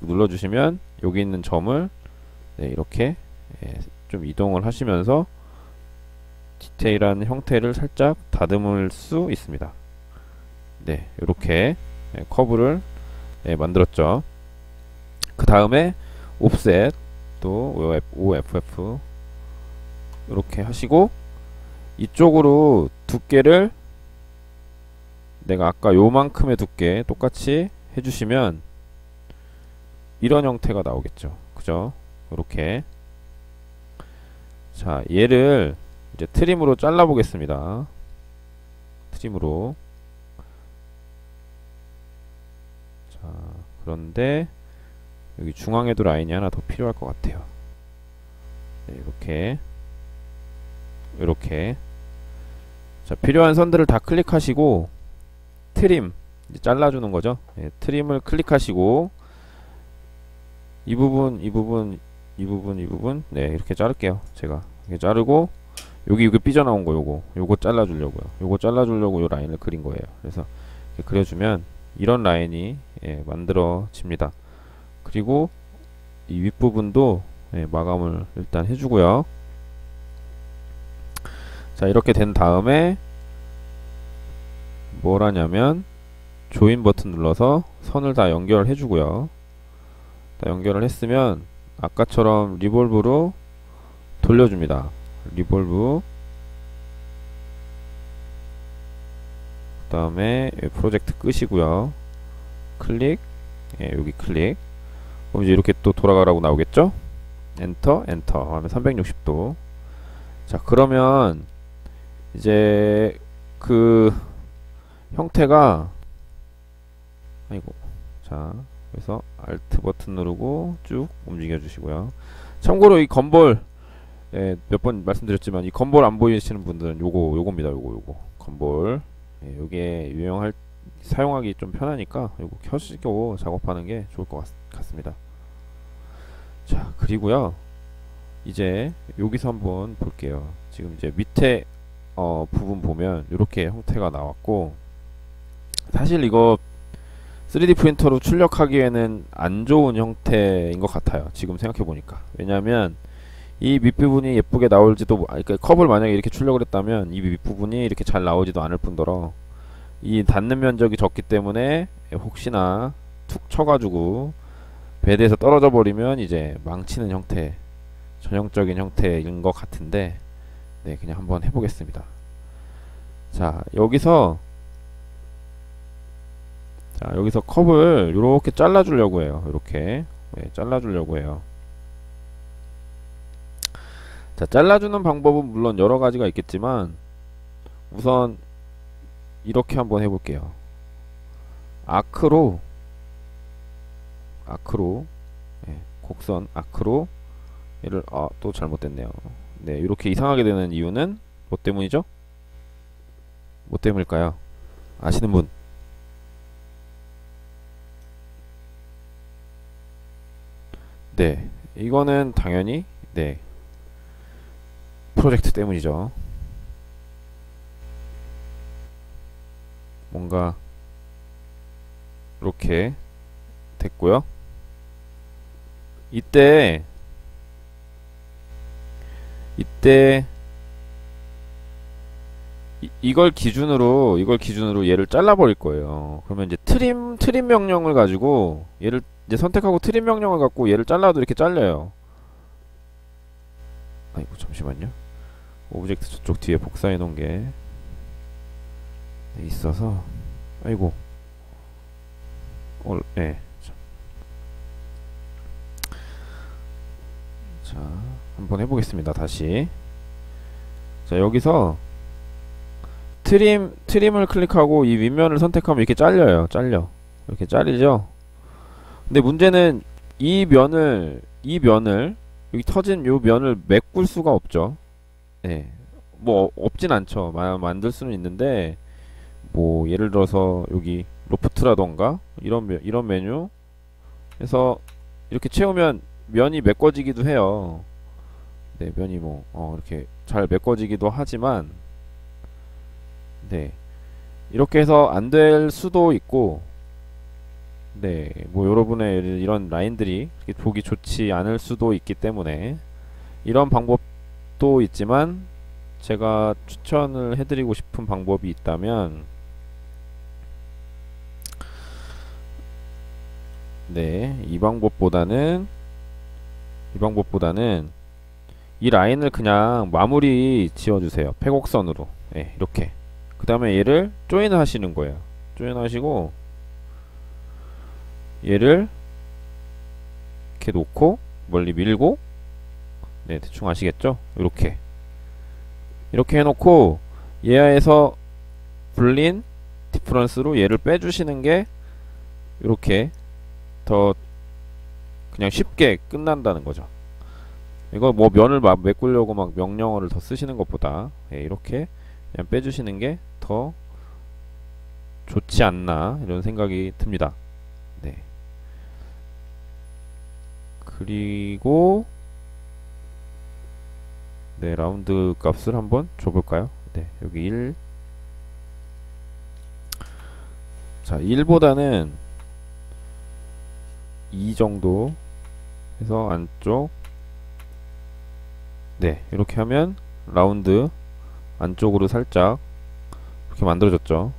눌러주시면 여기 있는 점을 네, 이렇게 예, 좀 이동을 하시면서 디테일한 형태를 살짝 다듬을 수 있습니다. 네, 이렇게 예, 커브를 예, 만들었죠. 그 다음에 옵셋 또 OFF 이렇게 하시고 이쪽으로 두께를 내가 아까 요만큼의 두께 똑같이 해주시면 이런 형태가 나오겠죠. 그죠? 이렇게 자 얘를 이제 트림으로 잘라 보겠습니다. 트림으로 자 그런데 여기 중앙에도 라인이 하나 더 필요할 것 같아요. 네, 이렇게 이렇게 자 필요한 선들을 다 클릭하시고 트림 잘라주는 거죠. 네, 트림을 클릭하시고 이 부분 이 부분 이 부분 이 부분 네 이렇게 자를게요. 제가 이렇게 자르고 여기 여기 삐져나온 거 요거 요거 잘라주려고요. 요거 잘라주려고 요 라인을 그린 거예요. 그래서 그려주면 이런 라인이 예, 만들어집니다. 그리고 이 윗부분도 예, 마감을 일단 해주고요. 자 이렇게 된 다음에 뭘 하냐면 join 버튼 눌러서 선을 다 연결해 주고요. 다 연결을 했으면 아까처럼 revolve로 돌려줍니다. revolve 그 다음에 프로젝트 끄시고요. 클릭 예, 여기 클릭 그럼 이제 이렇게 또 돌아가라고 나오겠죠? 엔터 엔터 하면 360도 자 그러면 이제 그 형태가 아이고 자 그래서 Alt 버튼 누르고 쭉 움직여 주시고요. 참고로 이 건볼 예, 몇 번 말씀드렸지만 이 건볼 안 보이시는 분들은 요거 요겁니다. 요거 요거 건볼 예, 요게 유용할 사용하기 좀 편하니까 요거 켜시고 작업하는 게 좋을 것 같, 같습니다. 자 그리고요 이제 여기서 한번 볼게요. 지금 이제 밑에 어, 부분 보면 이렇게 형태가 나왔고 사실 이거 3D 프린터로 출력하기에는 안 좋은 형태인 것 같아요. 지금 생각해 보니까 왜냐하면 이 밑부분이 예쁘게 나올지도 그러니까 컵을 만약에 이렇게 출력을 했다면 이 밑부분이 이렇게 잘 나오지도 않을 뿐더러 이 닿는 면적이 적기 때문에 혹시나 툭 쳐가지고 베드에서 떨어져 버리면 이제 망치는 형태 전형적인 형태인 것 같은데 네 그냥 한번 해보겠습니다. 자 여기서 자 여기서 컵을 이렇게 잘라 주려고 해요. 이렇게. 네, 잘라 주려고 해요 자 잘라주는 방법은 물론 여러 가지가 있겠지만 우선 이렇게 한번 해볼게요 아크로 아크로 예, 곡선 아크로 얘를 아 또 잘못됐네요 네 이렇게 이상하게 되는 이유는 뭐 때문이죠? 뭐 때문일까요? 아시는 분? 네 이거는 당연히 네 프로젝트 때문이죠 뭔가 이렇게 됐고요 이때 이때 이, 이걸 기준으로 이걸 기준으로 얘를 잘라 버릴 거예요. 그러면 이제 트림 트림 명령을 가지고 얘를 이제 선택하고 트림 명령을 갖고 얘를 잘라도 이렇게 잘려요. 아이고 잠시만요. object 저쪽 뒤에 복사해 놓은 게 있어서 아이고 어, 네. 자, 한번 해보겠습니다. 다시. 자, 여기서 trim, trim을 클릭하고 이 윗면을 선택하면 이렇게 잘려요. 잘려. 이렇게 잘리죠? 근데 문제는 이 면을, 이 면을, 여기 터진 요 면을 메꿀 수가 없죠. 예. 뭐, 없진 않죠. 마, 만들 수는 있는데, 뭐, 예를 들어서 여기 로프트라던가, 이런, 메- 이런 메뉴, 해서 이렇게 채우면 면이 메꿔지기도 해요. 네, 면이 뭐, 어, 이렇게 잘 메꿔지기도 하지만, 네. 이렇게 해서 안 될 수도 있고, 네, 뭐, 여러분의 이런 라인들이 보기 좋지 않을 수도 있기 때문에, 이런 방법 도 있지만, 제가 추천을 해드리고 싶은 방법이 있다면, 네, 이 방법보다는, 이 방법보다는 이 라인을 그냥 마무리 지어주세요. 폐곡선으로. 예, 이렇게. 그 다음에 얘를 조인 하시는 거예요. 조인 하시고 얘를 이렇게 놓고 멀리 밀고 네, 대충 아시겠죠? 이렇게. 이렇게 해놓고 얘에서 불린 디퍼런스로 얘를 빼주시는 게 이렇게 더 그냥 쉽게 끝난다는 거죠. 이거 뭐 면을 막 메꾸려고 막 명령어를 더 쓰시는 것보다 예, 이렇게 그냥 빼주시는 게 더 좋지 않나 이런 생각이 듭니다. 네. 그리고 네 라운드 값을 한번 줘볼까요? 네 여기 1 자, 1보다는 2 정도 해서 안쪽 네, 이렇게 하면 라운드 안쪽으로 살짝 이렇게 만들어졌죠.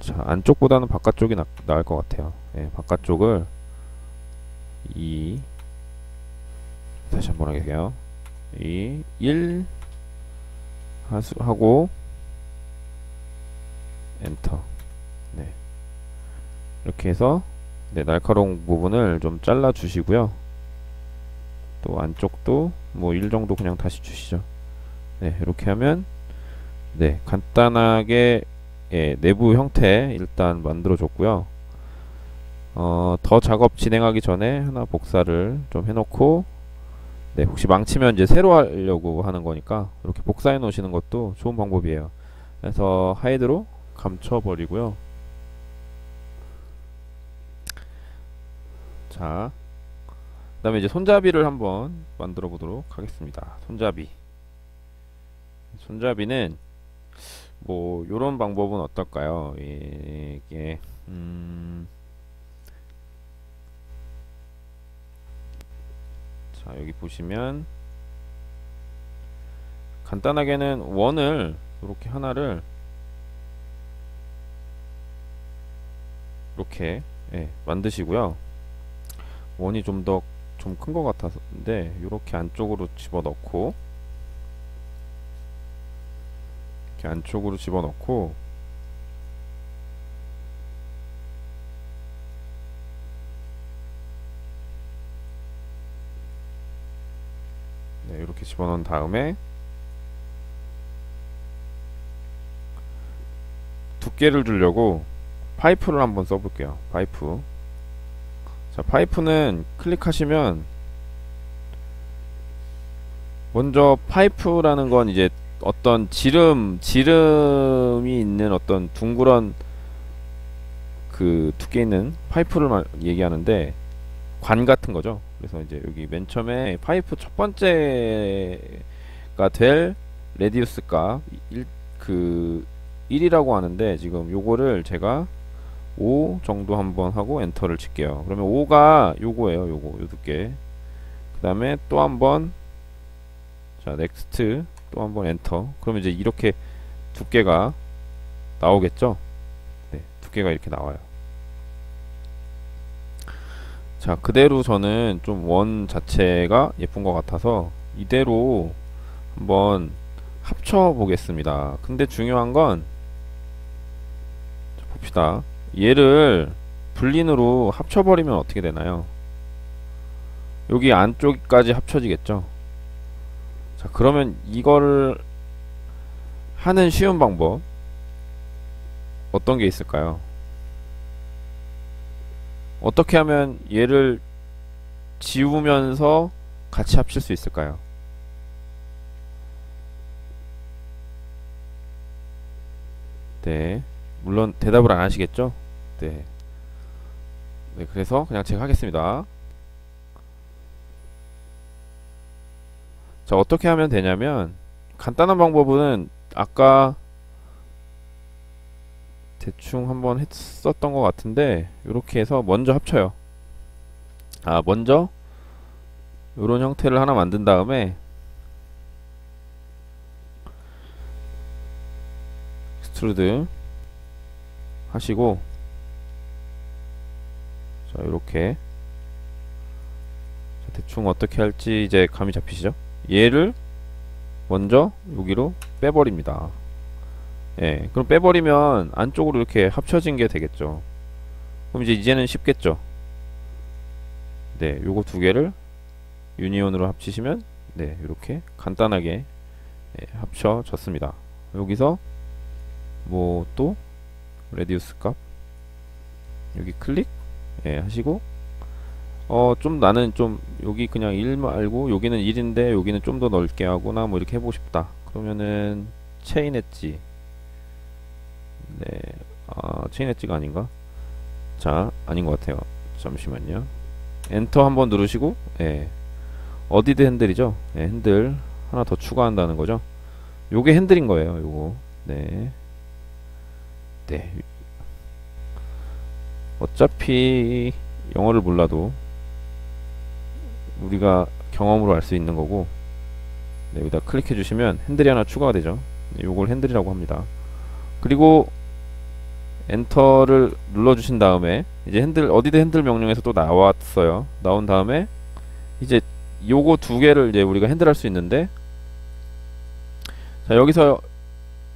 자, 안쪽보다는 바깥쪽이 나, 나을 것 같아요. 예, 바깥쪽을 이 다시 한번 하게요. 이 1 하수 하고 엔터. 네. 이렇게 해서 네, 날카로운 부분을 좀 잘라 주시고요. 또 안쪽도 뭐 1 정도 그냥 다시 주시죠. 네, 이렇게 하면 네, 간단하게 예, 내부 형태 일단 만들어 줬고요. 어, 더 작업 진행하기 전에 하나 복사를 좀 해놓고 네, 혹시 망치면 이제 새로 하려고 하는 거니까 이렇게 복사해 놓으시는 것도 좋은 방법이에요. 그래서 하이드로 감춰 버리고요. 자, 그 다음에 이제 손잡이를 한번 만들어 보도록 하겠습니다. 손잡이. 손잡이는 뭐 요런 방법은 어떨까요? 이게 음 자, 여기 보시면 간단하게는 원을 이렇게 하나를 이렇게 예, 만드시고요. 원이 좀 더 좀 큰 것 같았는데 이렇게 안쪽으로 집어넣고 이렇게 안쪽으로 집어넣고 이렇게 집어넣은 다음에 두께를 주려고 파이프를 한번 써볼게요. 파이프. 자, 파이프는 클릭하시면 먼저 파이프라는 건 이제 어떤 지름 지름이 있는 어떤 둥그런 그 두께 있는 파이프를 말, 얘기하는데 관 같은 거죠. 그래서 이제 여기 맨 처음에 파이프 첫 번째가 될 radius 값 그 1이라고 하는데 지금 요거를 제가 5 정도 한번 하고 엔터를 칠게요. 그러면 5가 요거예요. 요거 요 두께. 그 다음에 또 한번 자 next 또 한번 엔터 그러면 이제 이렇게 두께가 나오겠죠 네, 두께가 이렇게 나와요 자 그대로 저는 좀 원 자체가 예쁜 것 같아서 이대로 한번 합쳐 보겠습니다. 근데 중요한 건 봅시다. 얘를 불린으로 합쳐버리면 어떻게 되나요? 여기 안쪽까지 합쳐지겠죠? 자 그러면 이거를 하는 쉬운 방법 어떤 게 있을까요? 어떻게 하면 얘를 지우면서 같이 합칠 수 있을까요? 네 물론 대답을 안 하시겠죠? 네. 네 그래서 그냥 제가 하겠습니다 자 어떻게 하면 되냐면 간단한 방법은 아까 대충 한번 했었던 것 같은데 이렇게 해서 먼저 합쳐요. 아 먼저 이런 형태를 하나 만든 다음에 extrude 하시고 자 이렇게. 대충 어떻게 할지 이제 감이 잡히시죠? 얘를 먼저 여기로 빼버립니다. 예, 그럼 빼버리면 안쪽으로 이렇게 합쳐진 게 되겠죠. 그럼 이제 이제는 쉽겠죠. 네, 요거 두 개를 union으로 합치시면 네, 이렇게 간단하게 예, 합쳐졌습니다. 여기서 뭐 또 radius 값 여기 클릭 예, 하시고 어, 좀 나는 좀 여기 그냥 1 말고 여기는 1인데 여기는 좀 더 넓게 하거나 뭐 이렇게 해보고 싶다. 그러면은 chain edge. 네, 아, chain edge가 아닌가? 자, 아닌 것 같아요. 잠시만요. 엔터 한번 누르시고, 예. add handle이죠? 예, 핸들 하나 더 추가한다는 거죠. 요게 핸들인 거예요, 요거. 네. 네. 어차피 영어를 몰라도 우리가 경험으로 알 수 있는 거고 네, 여기다 클릭해 주시면 핸들이 하나 추가가 되죠 네, 요걸 핸들이라고 합니다 그리고 엔터를 눌러 주신 다음에 이제 핸들 어디든 핸들 명령에서 또 나왔어요. 나온 다음에 이제 요거 두 개를 이제 우리가 핸들할 수 있는데 자 여기서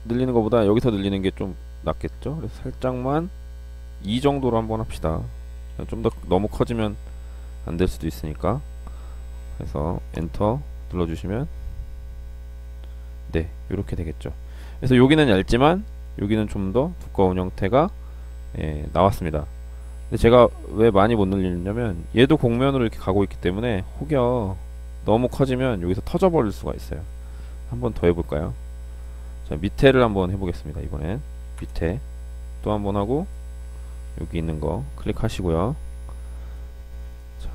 늘리는 것보다 여기서 늘리는 게 좀 낫겠죠? 그래서 살짝만 이 정도로 한번 합시다. 좀 더 너무 커지면 안 될 수도 있으니까. 해서 엔터 눌러주시면 네 이렇게 되겠죠. 그래서 여기는 얇지만 여기는 좀 더 두꺼운 형태가 예, 나왔습니다. 근데 제가 왜 많이 못 늘리냐면 얘도 곡면으로 이렇게 가고 있기 때문에 혹여 너무 커지면 여기서 터져버릴 수가 있어요. 한번 더 해볼까요? 자 밑에를 한번 해보겠습니다. 이번엔 밑에 또 한번 하고 여기 있는 거 클릭하시고요. 자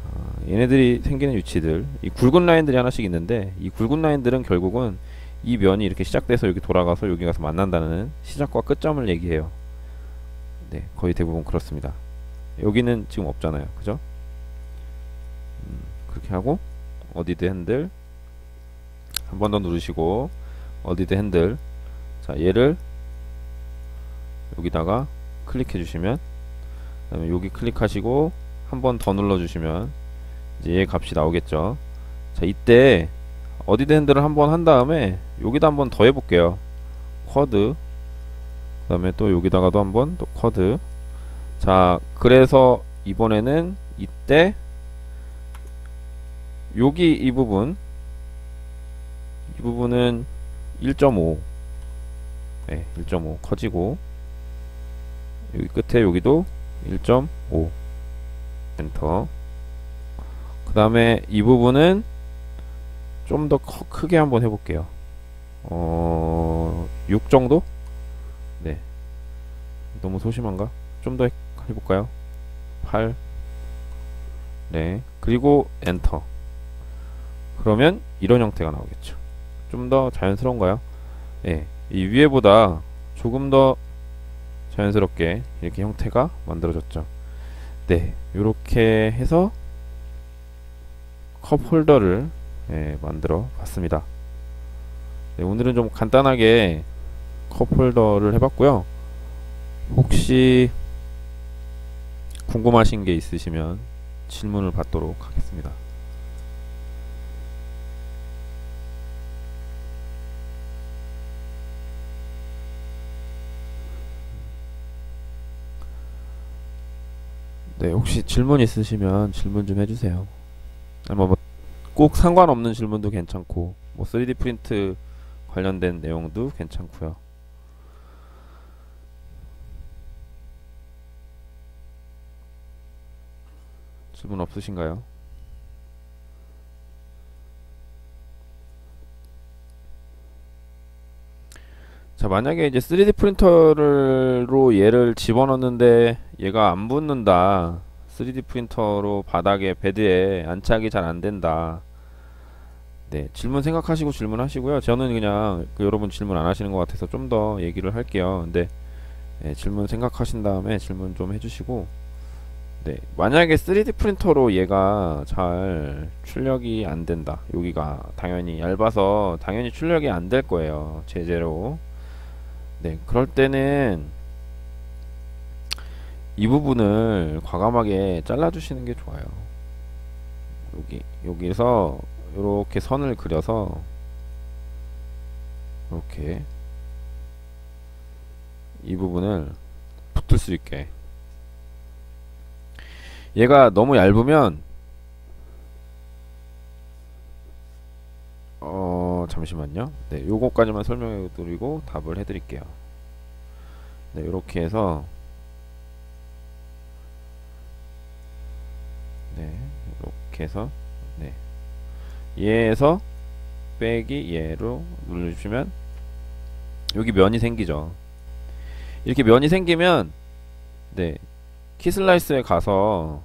얘네들이 생기는 위치들 이 굵은 라인들이 하나씩 있는데 이 굵은 라인들은 결국은 이 면이 이렇게 시작돼서 여기 돌아가서 여기 가서 만난다는 시작과 끝점을 얘기해요. 네, 거의 대부분 그렇습니다. 여기는 지금 없잖아요. 그죠? 음, 그렇게 하고 add handle 한 번 더 누르시고 add handle 자 얘를 여기다가 클릭해 주시면 그다음에 여기 클릭하시고 한 번 더 눌러 주시면 이제 얘 값이 나오겠죠. 자 이때 add handle을 한번 한 다음에 여기다 한번 더 해볼게요. quad. 그 다음에 또 여기다가도 한번 또 quad. 자 그래서 이번에는 이때 여기 이 부분. 이 부분은 1.5 네, 1.5 커지고 여기 끝에 여기도 1.5 엔터. 그 다음에 이 부분은 좀 더 크게 한번 해볼게요 어... 6 정도? 네 너무 소심한가? 좀 더 해볼까요? 8 네. 그리고 엔터. 그러면 이런 형태가 나오겠죠. 좀 더 자연스러운가요? 예. 이 위에보다 조금 더 자연스럽게 이렇게 형태가 만들어졌죠. 네. 이렇게 해서 컵 홀더를 예, 만들어 봤습니다. 네, 오늘은 좀 간단하게 컵 홀더를 해봤고요. 혹시 궁금하신 게 있으시면 질문을 받도록 하겠습니다. 네, 혹시 질문 있으시면 질문 좀 해주세요. 뭐, 뭐, 꼭 상관없는 질문도 괜찮고, 뭐 3D 프린트 관련된 내용도 괜찮고요. 질문 없으신가요? 자 만약에 이제 3D 프린터로 얘를 집어넣는데 얘가 안 붙는다 3D 프린터로 바닥에 베드에 안착이 잘 안된다 네 질문 생각하시고 질문하시고요 저는 그냥 그 여러분 질문 안 하시는 것 같아서 좀 더 얘기를 할게요 근데 네, 질문 생각하신 다음에 질문 좀 해주시고 네, 만약에 3D 프린터로 얘가 잘 출력이 안 된다. 여기가 당연히 얇아서 당연히 출력이 안 될 거예요. 제재로. 네, 그럴 때는 이 부분을 과감하게 잘라 주시는 게 좋아요. 여기 여기서 이렇게 선을 그려서 이렇게 이 부분을 붙을 수 있게. 얘가 너무 얇으면 어 잠시만요. 네 요거까지만 설명해 드리고 답을 해 드릴게요. 네 이렇게 해서 네 이렇게 해서 네 얘에서 빼기 얘로 눌러주시면 여기 면이 생기죠 이렇게 면이 생기면 네 키슬라이스에 가서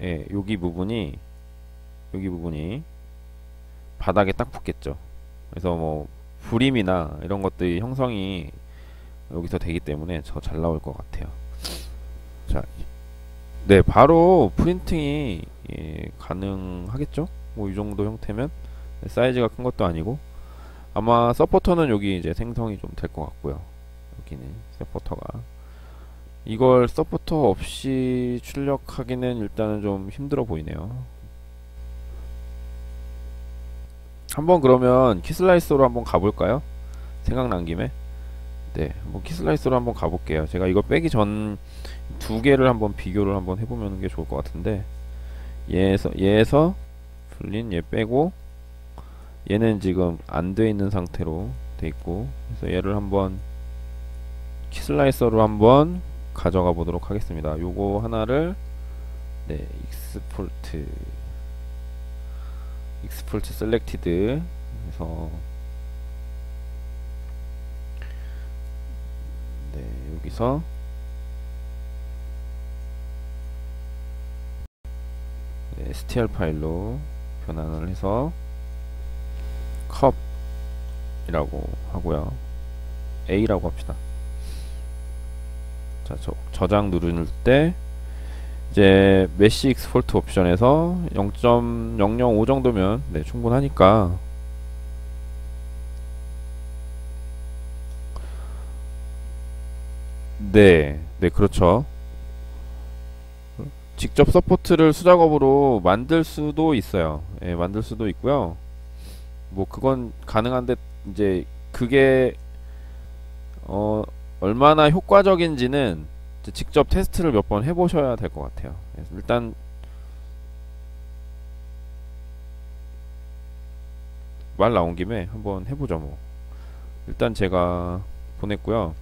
예, 여기 부분이 여기 부분이 바닥에 딱 붙겠죠. 그래서 뭐 불임이나 이런 것들이 형성이 여기서 되기 때문에 더잘 나올 것 같아요. 자, 네, 바로 프린팅이 예, 가능하겠죠? 뭐 이 정도 형태면 사이즈가 큰 것도 아니고 아마 서포터는 여기 이제 생성이 좀 될 것 같고요. 여기는 서포터가 이걸 서포터 없이 출력하기는 일단은 좀 힘들어 보이네요. 한번 그러면 키슬라이서로 한번 가볼까요? 생각난 김에 네, 한번 키슬라이서로 한번 가볼게요. 제가 이거 빼기 전 두 개를 한번 비교를 한번 해보면 게 좋을 것 같은데 얘에서 얘에서 풀린 얘 빼고 얘는 지금 안 돼 있는 상태로 돼 있고 그래서 얘를 한번 키슬라이서로 한번 가져가 보도록 하겠습니다. 요거 하나를 네, export export selected 해서 네, 여기서 네, STL 파일로 변환을 해서 컵이라고 하고요. A라고 합시다. 자, 저, 저장 누를 때 이제 mesh export 옵션에서 0.005 정도면 네, 충분하니까 네, 네, 그렇죠. 직접 support를 수작업으로 만들 수도 있어요. 예, 만들 수도 있고요. 뭐 그건 가능한데 이제 그게 어 얼마나 효과적인지는 직접 테스트를 몇 번 해보셔야 될 것 같아요. 그래서 일단 말 나온 김에 한번 해보죠 뭐. 일단 제가 보냈고요.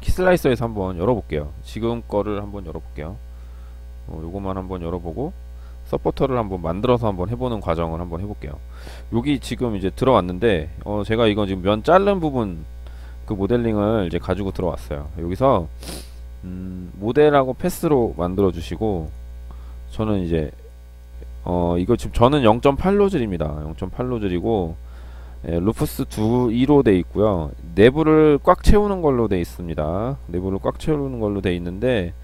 키슬라이서에서 한번 열어볼게요. 지금 거를 한번 열어볼게요. 어, 요것만 한번 열어보고 서포터를 한번 만들어서 한번 해보는 과정을 한번 해볼게요. 여기 지금 이제 들어왔는데 어, 제가 이건 지금 면 자른 부분 그 모델링을 이제 가지고 들어왔어요. 여기서 음, 모델하고 패스로 만들어 주시고 저는 이제 어 이거 지금 저는 0.8로즐입니다. 0.8로즐이고 예, 루프스 2, 2로 돼 있고요. 내부를 꽉 채우는 걸로 돼 있습니다. 내부를 꽉 채우는 걸로 돼 있는데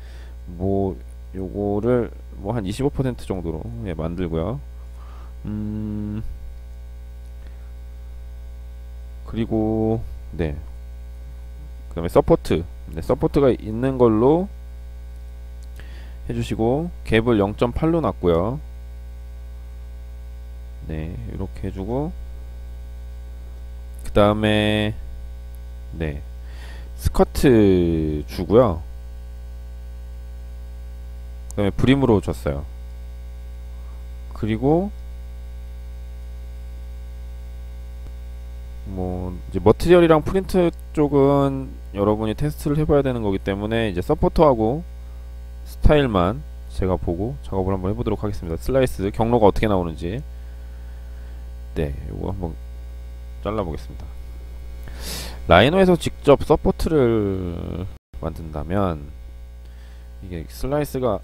뭐 요거를 뭐 한 25% 정도로 예, 만들고요. 음 그리고 네. 그다음에 support. 네, support가 있는 걸로 해 주시고 갭을 0.8로 놨고요. 네, 이렇게 해 주고 그다음에 네. 스커트 주고요. 그다음에 brim으로 줬어요. 그리고 뭐 이제 material이랑 프린트 쪽은 여러분이 테스트를 해봐야 되는 거기 때문에 이제 서포터하고 스타일만 제가 보고 작업을 한번 해보도록 하겠습니다. 슬라이스 경로가 어떻게 나오는지 네 이거 한번 잘라보겠습니다. Rhino에서 직접 support를 만든다면 이게 슬라이스가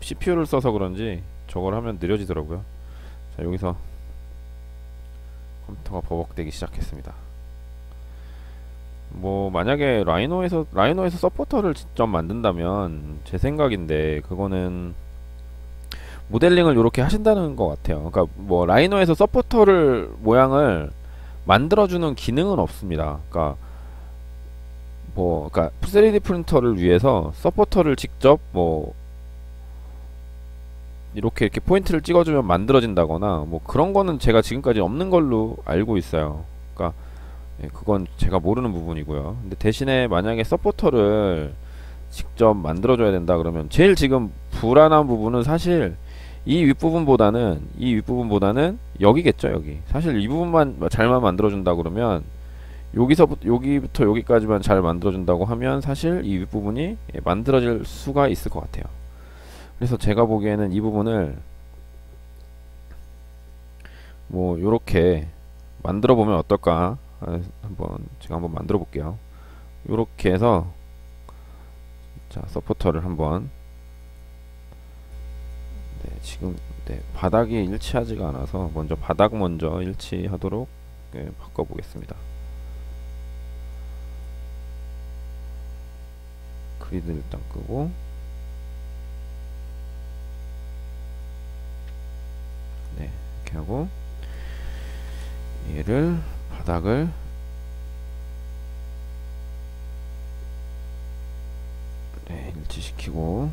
CPU를 써서 그런지 저걸 하면 느려지더라고요. 자 여기서 컴퓨터가 버벅대기 시작했습니다. 뭐 만약에 Rhino에서 Rhino에서 서포터를 직접 만든다면 제 생각인데 그거는 모델링을 이렇게 하신다는 것 같아요. 그러니까 뭐 Rhino에서 서포터를 모양을 만들어주는 기능은 없습니다. 그러니까 뭐 그러니까 3D 프린터를 위해서 서포터를 직접 뭐 이렇게 이렇게 포인트를 찍어주면 만들어진다거나 뭐 그런 거는 제가 지금까지 없는 걸로 알고 있어요. 그러니까 예, 그건 제가 모르는 부분이고요. 근데 대신에 만약에 서포터를 직접 만들어줘야 된다 그러면 제일 지금 불안한 부분은 사실 이 윗부분보다는 이 윗부분보다는 여기겠죠 여기 사실 이 부분만 잘만 만들어준다 그러면 여기서 여기부터 여기까지만 잘 만들어준다고 하면 사실 이 윗부분이 예, 만들어질 수가 있을 것 같아요 그래서 제가 보기에는 이 부분을 뭐 요렇게 만들어 보면 어떨까? 한번 제가 한번 만들어 볼게요. 요렇게 해서 자 서포터를 한번. 네, 지금 네, 바닥이 일치하지가 않아서 먼저 바닥 먼저 일치하도록 네, 바꿔 보겠습니다. 그리드 일단 끄고 네 이렇게 하고 얘를 바닥을 네 일치시키고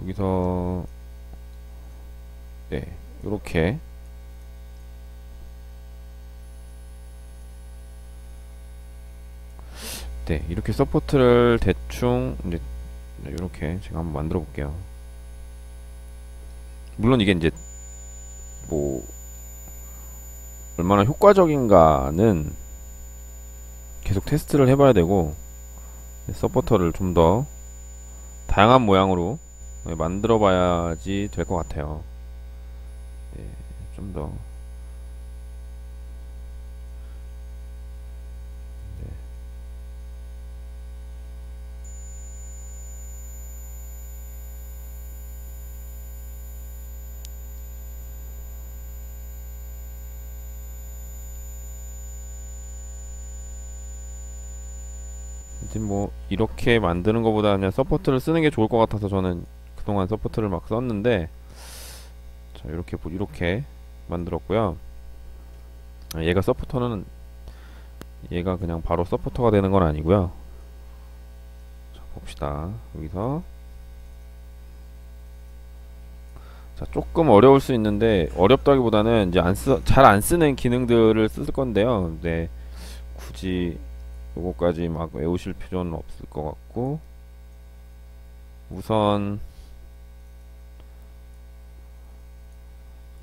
여기서 네 이렇게 네 이렇게 support를 대충 이제 이렇게 제가 한번 만들어 볼게요 물론 이게 이제 뭐 얼마나 효과적인가는 계속 테스트를 해봐야 되고 서포터를 좀 더 다양한 모양으로 만들어 봐야지 될 것 같아요. 네, 좀 더. 네. 이제 뭐 이렇게 만드는 것보다 그냥 support를 쓰는 게 좋을 것 같아서 저는 그동안 support를 막 썼는데 자 이렇게 보- 이렇게 만들었고요. 아, 얘가 서포터는 얘가 그냥 바로 서포터가 되는 건 아니고요. 자 봅시다. 여기서 자 조금 어려울 수 있는데 어렵다기보다는 이제 안 쓰, 잘 안 쓰는 기능들을 쓸 건데요. 네 굳이 요거까지 막 외우실 필요는 없을 것 같고 우선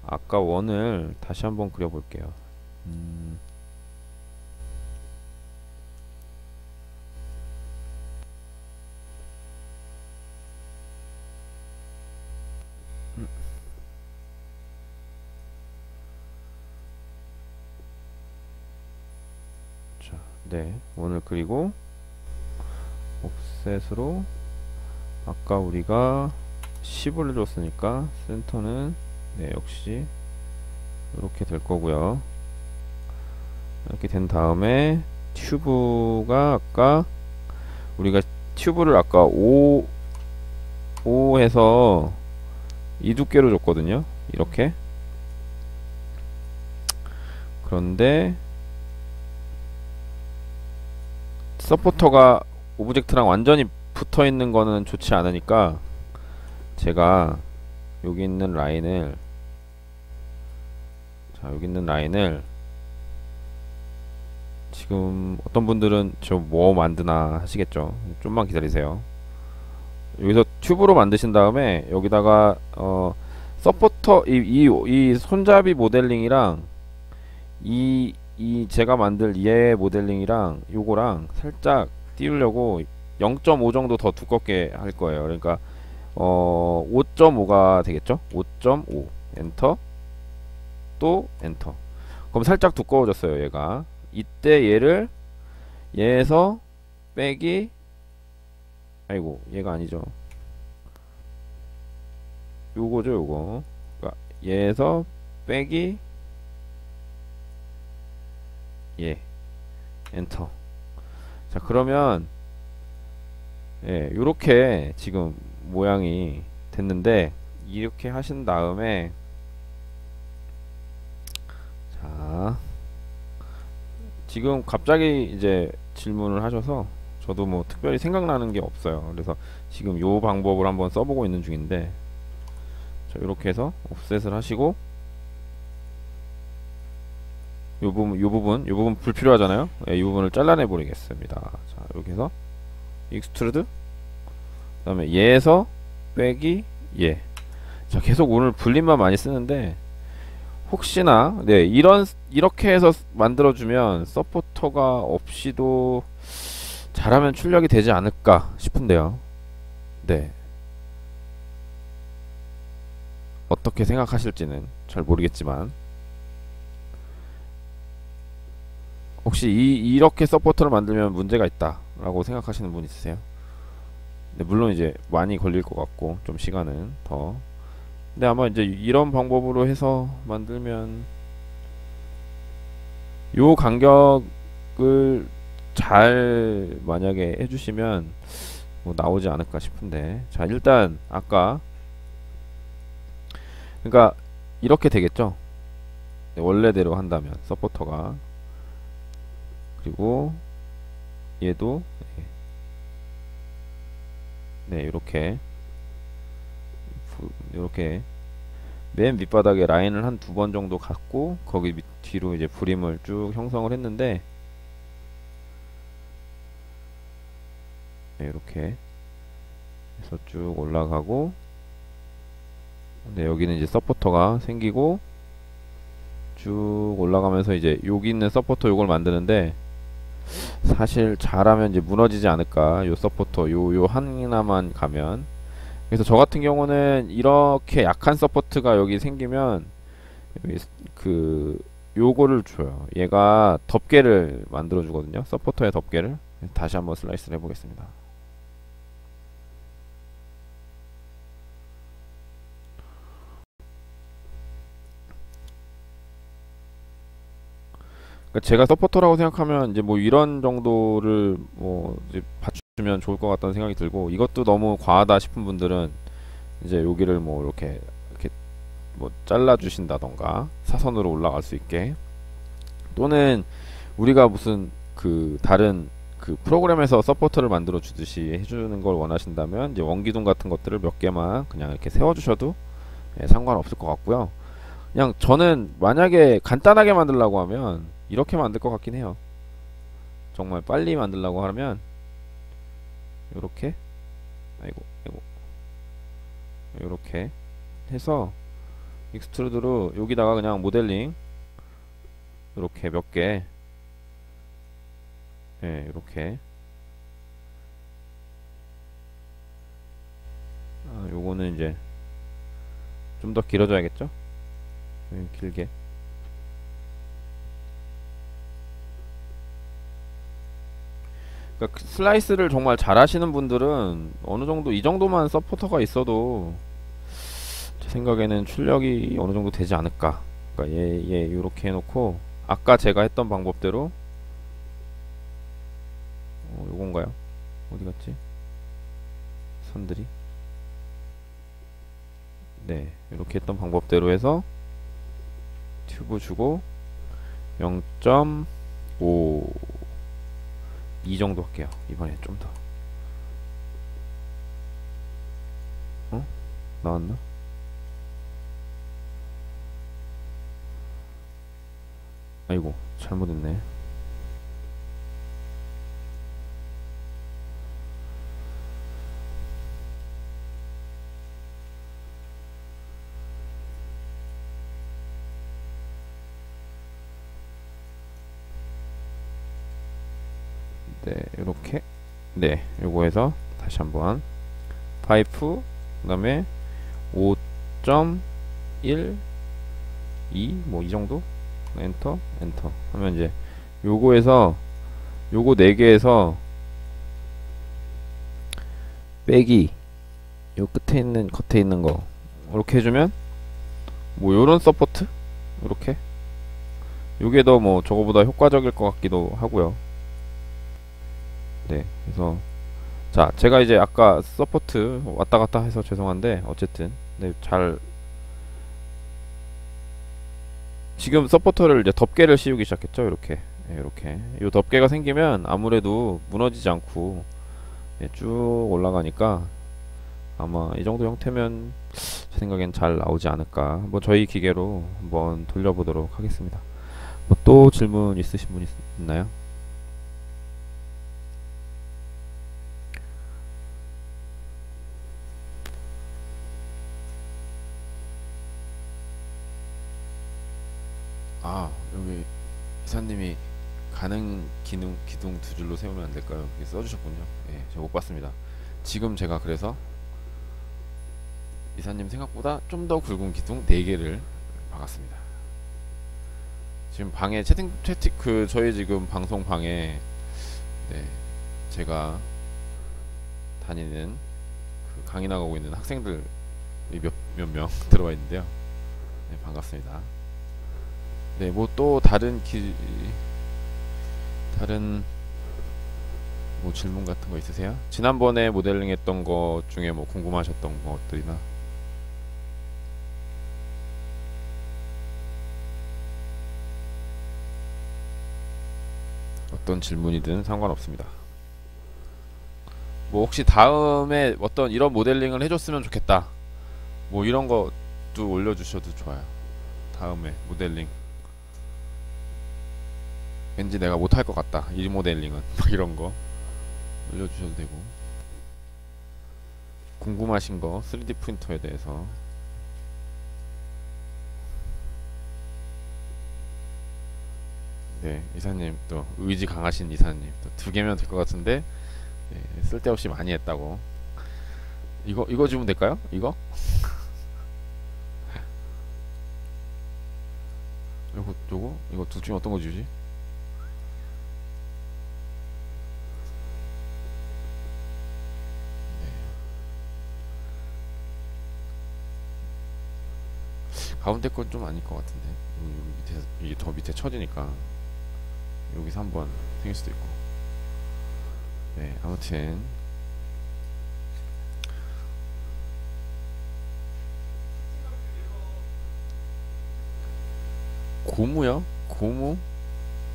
아까 원을 다시 한번 그려볼게요. 음, 자, 네, 원을 그리고 옵셋으로 아까 우리가 10을 줬으니까 센터는 네, 역시 이렇게 될 거고요. 이렇게 된 다음에 튜브가 아까 우리가 튜브를 아까 5 5 해서 이 두께로 줬거든요. 이렇게. 그런데 서포터가 object랑 완전히 붙어 있는 거는 좋지 않으니까 제가 여기 있는 라인을 자 여기 있는 라인을 지금 어떤 분들은 저 뭐 만드나 하시겠죠. 좀만 기다리세요. 여기서 튜브로 만드신 다음에 여기다가 어 서포터 이, 이, 이 손잡이 모델링이랑 이, 이 제가 만들 얘 모델링이랑 요거랑 살짝 띄우려고 0.5 정도 더 두껍게 할 거예요. 그러니까 어 5.5가 되겠죠? 5.5 엔터? 또 엔터. 그럼 살짝 두꺼워졌어요 얘가. 이때 얘를 얘에서 빼기 아이고 얘가 아니죠. 요거죠 요거. 그러니까 얘에서 빼기 예. 엔터. 자 그러면 예 요렇게 지금 모양이 됐는데 이렇게 하신 다음에 자 지금 갑자기 이제 질문을 하셔서 저도 뭐 특별히 생각나는 게 없어요. 그래서 지금 요 방법을 한번 써보고 있는 중인데 자 이렇게 해서 offset을 하시고 요 부분 요 부분 요 부분 불필요하잖아요 예, 이 부분을 잘라내 버리겠습니다 자 이렇게 해서 extrude 그 다음에 얘에서 빼기 얘. 자, 계속 오늘 Boolean만 많이 쓰는데 혹시나 네, 이런 이렇게 해서 만들어 주면 서포터가 없이도 잘하면 출력이 되지 않을까 싶은데요. 네. 어떻게 생각하실지는 잘 모르겠지만 혹시 이 이렇게 서포터를 만들면 문제가 있다 라고 생각하시는 분 있으세요? 네, 물론 이제 많이 걸릴 것 같고 좀 시간은 더. 근데 아마 이제 이런 방법으로 해서 만들면 요 간격을 잘 만약에 해주시면 뭐 나오지 않을까 싶은데. 자 일단 아까 그러니까 이렇게 되겠죠? 네, 원래대로 한다면 서포터가 그리고 얘도 네, 이렇게. 이렇게. 맨 밑바닥에 라인을 한 두 번 정도 갖고 거기 밑 뒤로 이제 브림을 쭉 형성을 했는데 네, 이렇게 해서 쭉 올라가고 네, 여기는 이제 서포터가 생기고 쭉 올라가면서 이제 여기 있는 서포터 요걸 만드는데 사실 잘하면 이제 무너지지 않을까. 요 서포터 요 요 하나만 가면. 그래서 저 같은 경우는 이렇게 약한 support가 여기 생기면 그 요거를 줘요. 얘가 덮개를 만들어 주거든요. 서포터의 덮개를. 다시 한번 slice를 해보겠습니다 그러니까 제가 서포터라고 생각하면 이제 뭐 이런 정도를 뭐 이제 받쳐주면 좋을 것 같다는 생각이 들고 이것도 너무 과하다 싶은 분들은 이제 여기를 뭐 이렇게 이렇게 뭐 잘라 주신다던가 사선으로 올라갈 수 있게 또는 우리가 무슨 그 다른 그 프로그램에서 서포터를 만들어 주듯이 해주는 걸 원하신다면 이제 원기둥 같은 것들을 몇 개만 그냥 이렇게 세워 주셔도 예, 상관없을 것 같고요. 그냥 저는 만약에 간단하게 만들려고 하면 이렇게 만들 것 같긴 해요. 정말 빨리 만들려고 하면 이렇게 아이고 아이고 이렇게 해서 extrude로 여기다가 그냥 모델링 이렇게 몇개 예, 이렇게 아, 요거는 이제 좀 더 길어져야겠죠? 예, 길게 그러니까 그 슬라이스를 정말 잘하시는 분들은 어느 정도 이 정도만 서포터가 있어도 제 생각에는 출력이 어느 정도 되지 않을까. 그러니까 얘, 얘 이렇게 해놓고 아까 제가 했던 방법대로 어, 요건가요? 어디 갔지? 선들이 네 이렇게 했던 방법대로 해서 튜브 주고 0.5 이 정도 할게요. 이번에 좀 더. 어? 나왔나? 아이고, 잘못했네. 네, 이렇게. 네, 요거에서 다시 한번. 파이프 그다음에 5.1 2 뭐 이 정도? enter? enter. 하면 이제 요거에서 요거 4개에서 빼기. 요 끝에 있는 겉에 있는 거. 이렇게 해주면 뭐 요런 support? 이렇게? 요게 더 뭐 저거보다 효과적일 것 같기도 하고요 네, 그래서 자, 제가 이제 아까 support 왔다 갔다 해서 죄송한데 어쨌든 네, 잘 지금 서포터를 이제 덮개를 씌우기 시작했죠. 이렇게 네, 이렇게 이 덮개가 생기면 아무래도 무너지지 않고 네, 쭉 올라가니까 아마 이 정도 형태면 제 생각엔 잘 나오지 않을까. 한번 저희 기계로 한번 돌려보도록 하겠습니다. 뭐 또 질문 있으신 분 있, 있나요? 아 여기 이사님이 가능 기능 기둥 두 줄로 세우면 안 될까요? 이렇게 써주셨군요. 예, 제가 못 봤습니다. 지금 제가 그래서 이사님 생각보다 좀 더 굵은 기둥 4개를 박았습니다. 지금 방에 채팅 채팅 그 저희 지금 방송 방에 네, 제가 다니는 그 강의 나가고 있는 학생들이 몇몇명 들어와 있는데요. 네, 반갑습니다. 네, 뭐 또 다른 기 다른 뭐 질문 같은 거 있으세요? 지난번에 모델링 했던 것 중에 뭐 궁금하셨던 것들이나 어떤 질문이든 상관없습니다. 뭐 혹시 다음에 어떤 이런 모델링을 해줬으면 좋겠다. 뭐 이런 것도 올려주셔도 좋아요. 다음에 모델링. 왠지 내가 못할 것 같다. 이 모델링은 막 이런 거 올려주셔도 되고 궁금하신 거 3D 프린터에 대해서 네, 이사님 또 의지 강하신 이사님 또 두 개면 될 것 같은데 네, 쓸데없이 많이 했다고. 이거 이거 주면 될까요? 이거? 요거 요거 이거 둘 중에 어떤 거 주지? 가운데 건 좀 아닐 것 같은데 여기 밑에 이게 더 밑에 쳐지니까 여기서 한번 생길 수도 있고 네 아무튼 고무요? 고무?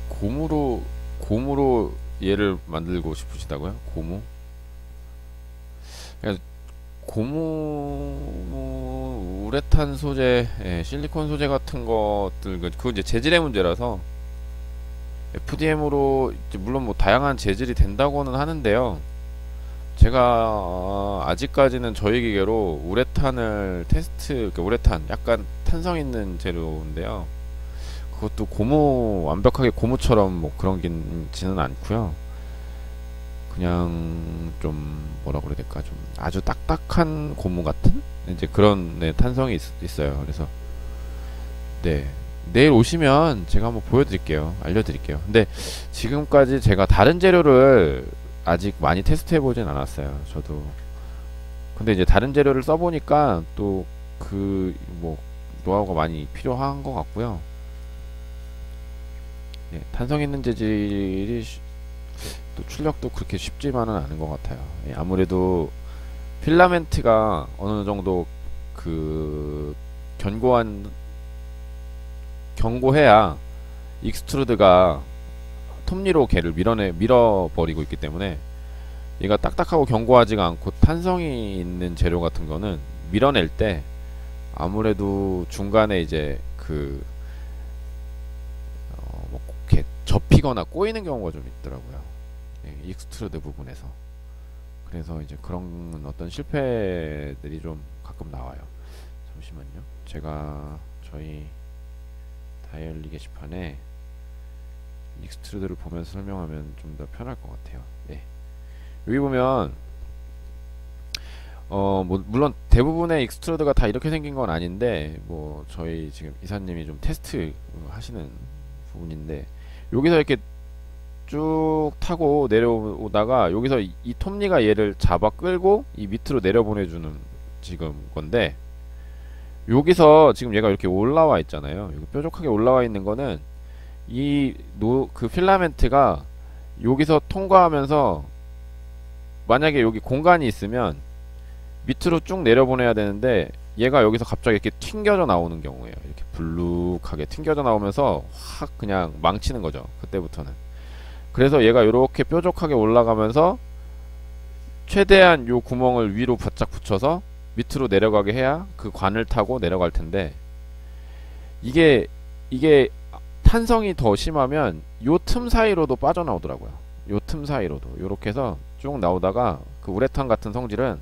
고무로 고무로 얘를 만들고 싶으시다고요? 고무? 그냥 고무 우레탄 소재, 예, 실리콘 소재 같은 것들 그- 그거 이제 재질의 문제라서 FDM으로 물론 뭐 다양한 재질이 된다고는 하는데요. 제가 어, 아직까지는 저희 기계로 우레탄을 테스트, 그러니까 우레탄 약간 탄성 있는 재료인데요. 그것도 고무 완벽하게 고무처럼 뭐 그런 게지는 않고요. 그냥 좀 뭐라 그래야 될까 좀 아주 딱딱한 고무 같은 이제 그런 네, 탄성이 있, 있어요. 그래서 네 내일 오시면 제가 한번 보여드릴게요. 알려드릴게요. 근데 지금까지 제가 다른 재료를 아직 많이 테스트 해 보진 않았어요. 저도 근데 이제 다른 재료를 써보니까 또 그 뭐 노하우가 많이 필요한 것 같고요. 네, 탄성 있는 재질이 쉬- 또 출력도 그렇게 쉽지만은 않은 것 같아요. 예, 아무래도 필라멘트가 어느 정도 그 견고한 견고해야 extruder가 톱니로 걔를 밀어내 밀어버리고 있기 때문에 얘가 딱딱하고 견고하지가 않고 탄성이 있는 재료 같은 거는 밀어낼 때 아무래도 중간에 이제 그 어, 뭐 이렇게 접히거나 꼬이는 경우가 좀 있더라고요. 예, extruder 부분에서. 그래서 이제 그런 어떤 실패들이 좀 가끔 나와요. 잠시만요. 제가 저희 다이얼리 게시판에 extruder를 보면서 설명하면 좀 더 편할 것 같아요. 네. 여기 보면 어, 뭐, 물론 대부분의 extruder가 다 이렇게 생긴 건 아닌데, 뭐, 저희 지금 이사님이 좀 테스트 하시는 부분인데, 여기서 이렇게 쭉 타고 내려오다가, 여기서 이, 이 톱니가 얘를 잡아 끌고, 이 밑으로 내려보내주는 지금 건데, 여기서 지금 얘가 이렇게 올라와 있잖아요. 여기 뾰족하게 올라와 있는 거는, 이, 노, 그 필라멘트가 여기서 통과하면서, 만약에 여기 공간이 있으면, 밑으로 쭉 내려보내야 되는데 얘가 여기서 갑자기 이렇게 튕겨져 나오는 경우에요. 이렇게 불룩하게 튕겨져 나오면서 확 그냥 망치는 거죠. 그때부터는. 그래서 얘가 이렇게 뾰족하게 올라가면서 최대한 요 구멍을 위로 바짝 붙여서 밑으로 내려가게 해야 그 관을 타고 내려갈 텐데 이게 이게 탄성이 더 심하면 요 틈 사이로도 빠져나오더라고요. 요 틈 사이로도 요렇게 해서 쭉 나오다가 그 우레탄 같은 성질은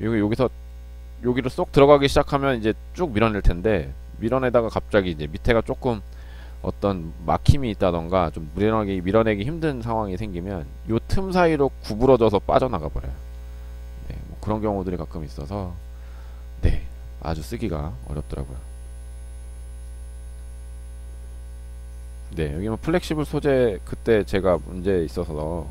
여기 여기서 여기로 쏙 들어가기 시작하면 이제 쭉 밀어낼 텐데 밀어내다가 갑자기 이제 밑에가 조금 어떤 막힘이 있다던가 좀 밀어내기 밀어내기 힘든 상황이 생기면 요 틈 사이로 구부러져서 빠져나가 버려요. 네, 뭐 그런 경우들이 가끔 있어서 네 아주 쓰기가 어렵더라고요. 네 여기 뭐 flexible 소재 그때 제가 문제 있어서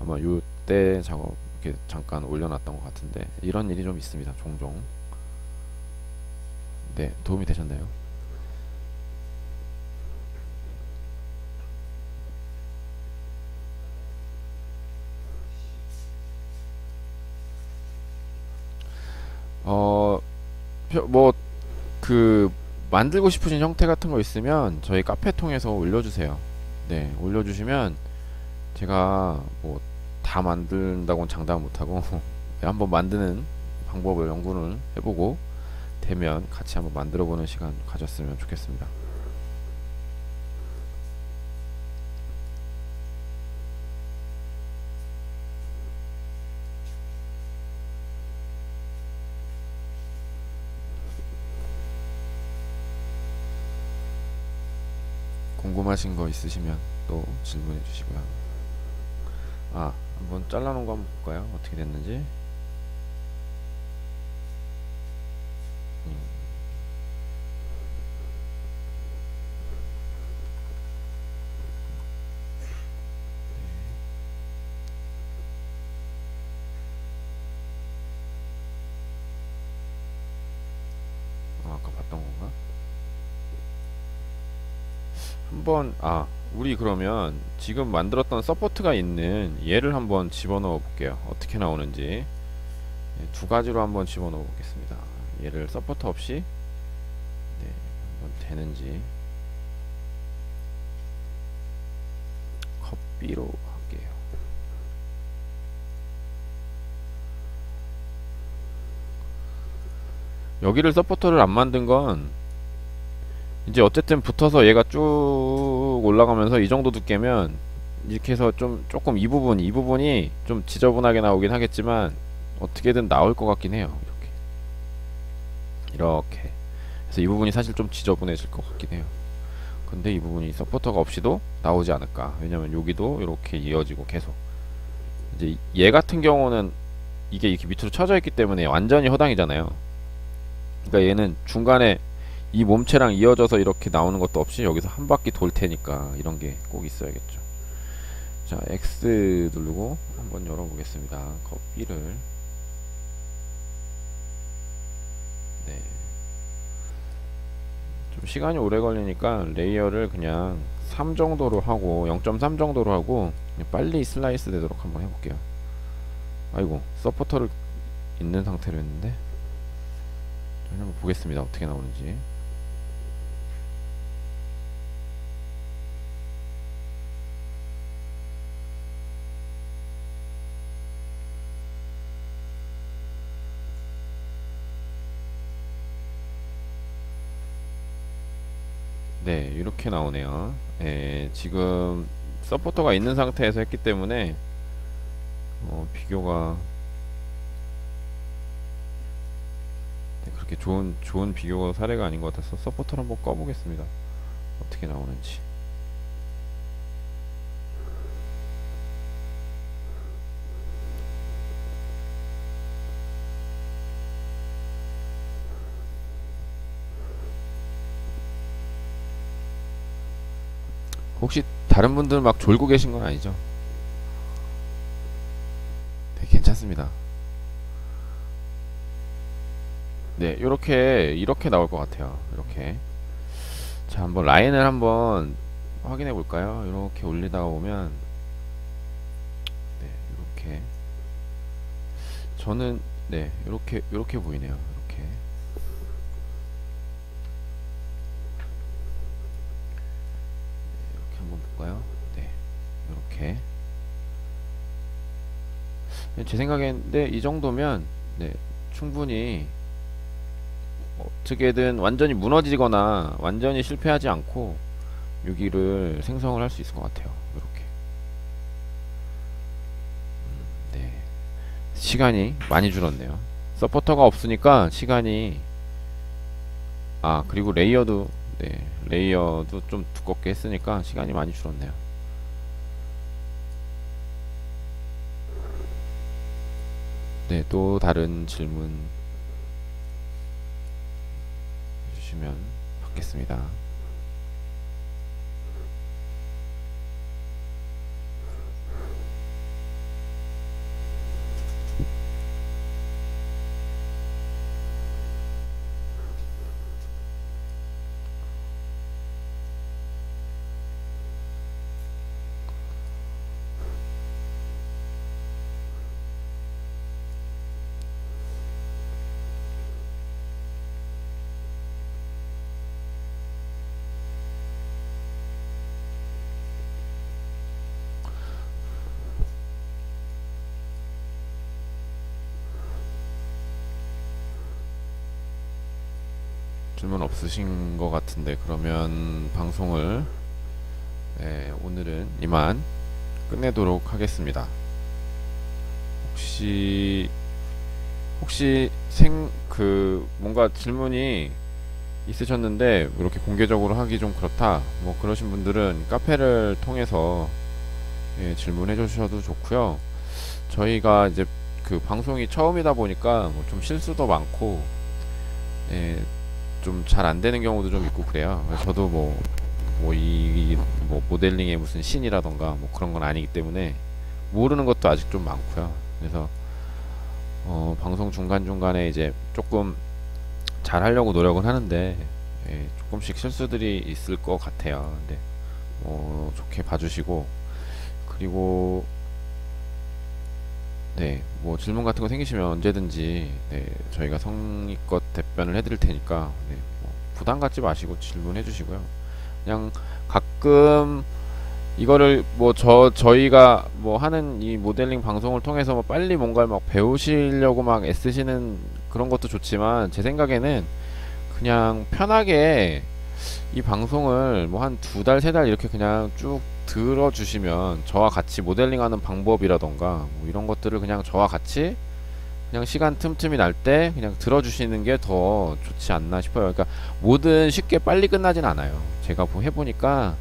아마 요때 작업 이렇게 잠깐 올려놨던 것 같은데 이런 일이 좀 있습니다. 종종. 네, 도움이 되셨나요? 어, 뭐 그 만들고 싶으신 형태 같은 거 있으면 저희 카페 통해서 올려주세요. 네, 올려주시면 제가 뭐 다 만든다고는 장담 못하고 한번 만드는 방법을 연구를 해보고 되면 같이 한번 만들어보는 시간 가졌으면 좋겠습니다. 궁금하신 거 있으시면 또 질문해 주시고요. 아, 한번 잘라놓은 거 한번 볼까요? 어떻게 됐는지. 음. 아, 아까 봤던 건가? 한번 아 우리 그러면 지금 만들었던 서포트가 있는 얘를 한번 집어넣어 볼게요. 어떻게 나오는지. 네, 두 가지로 한번 집어넣어 보겠습니다. 얘를 support 없이 네, 한번 되는지. copy로 할게요. 여기를 서포터를 안 만든 건 이제 어쨌든 붙어서 얘가 쭉 올라가면서 이 정도 두께면 이렇게 해서 좀 조금 이 부분 이 부분이 좀 지저분하게 나오긴 하겠지만 어떻게든 나올 것 같긴 해요 이렇게. 이렇게. 그래서 이 부분이 사실 좀 지저분해질 것 같긴 해요. 근데 이 부분이 서포터가 없이도 나오지 않을까. 왜냐면 여기도 이렇게 이어지고 계속. 이제 얘 같은 경우는 이게 이렇게 밑으로 쳐져 있기 때문에 완전히 허당이잖아요. 그러니까 얘는 중간에 이 몸체랑 이어져서 이렇게 나오는 것도 없이 여기서 한 바퀴 돌 테니까 이런 게 꼭 있어야겠죠. 자, X 누르고 한번 열어보겠습니다. copy를 네. 좀 시간이 오래 걸리니까 layer를 그냥 3 정도로 하고 0.3 정도로 하고 빨리 슬라이스 되도록 한번 해볼게요. 아이고 서포터를 있는 상태로 했는데 한번 보겠습니다. 어떻게 나오는지. 이렇게 나오네요. 예, 지금 서포터가 있는 상태에서 했기 때문에 어, 비교가 네, 그렇게 좋은 좋은 비교 사례가 아닌 것 같아서 서포터를 한번 꺼보겠습니다. 어떻게 나오는지. 혹시 다른 분들 막 졸고 계신 건 아니죠? 네, 괜찮습니다. 네, 이렇게 이렇게 나올 것 같아요. 이렇게. 자, 한번 라인을 한번 확인해 볼까요? 이렇게 올리다가 보면 네, 이렇게 저는 네, 이렇게 이렇게 보이네요. 이렇게. 이렇게 한번 볼까요? 네, 이렇게. 네, 제 생각인데 이 정도면 네, 충분히 어떻게든 완전히 무너지거나 완전히 실패하지 않고 여기를 생성을 할 수 있을 것 같아요. 이렇게. 음, 네. 시간이 많이 줄었네요. 서포터가 없으니까 시간이 아 그리고 layer도 네 layer도 좀 두껍게 했으니까 시간이 많이 줄었네요. 네, 또 다른 질문 주시면 받겠습니다. 없으신 것 같은데 그러면 방송을 네, 오늘은 이만 끝내도록 하겠습니다. 혹시 혹시 생 그 뭔가 질문이 있으셨는데 이렇게 공개적으로 하기 좀 그렇다. 뭐 그러신 분들은 카페를 통해서 예, 질문해 주셔도 좋고요. 저희가 이제 그 방송이 처음이다 보니까 뭐 좀 실수도 많고 예, 좀 잘 안 되는 경우도 좀 있고 그래요. 저도 뭐 뭐 이 뭐 모델링의 무슨 신이라던가 뭐 그런 건 아니기 때문에 모르는 것도 아직 좀 많고요. 그래서 어, 방송 중간 중간에 이제 조금 잘 하려고 노력은 하는데 예, 조금씩 실수들이 있을 것 같아요. 근데 뭐 좋게 봐주시고 그리고 네, 뭐 질문 같은 거 생기시면 언제든지 네, 저희가 성의껏 답변을 해드릴 테니까 네, 뭐 부담 갖지 마시고 질문해 주시고요. 그냥 가끔 이거를 뭐 저 저희가 뭐 하는 이 모델링 방송을 통해서 뭐 빨리 뭔가를 막 배우시려고 막 애쓰시는 그런 것도 좋지만 제 생각에는 그냥 편하게 이 방송을 뭐 한 두 달, 세 달 이렇게 그냥 쭉 들어주시면 저와 같이 모델링하는 방법이라던가 뭐 이런 것들을 그냥 저와 같이 그냥 시간 틈틈이 날 때 그냥 들어주시는 게 더 좋지 않나 싶어요. 그러니까 뭐든 쉽게 빨리 끝나진 않아요. 제가 보- 해보니까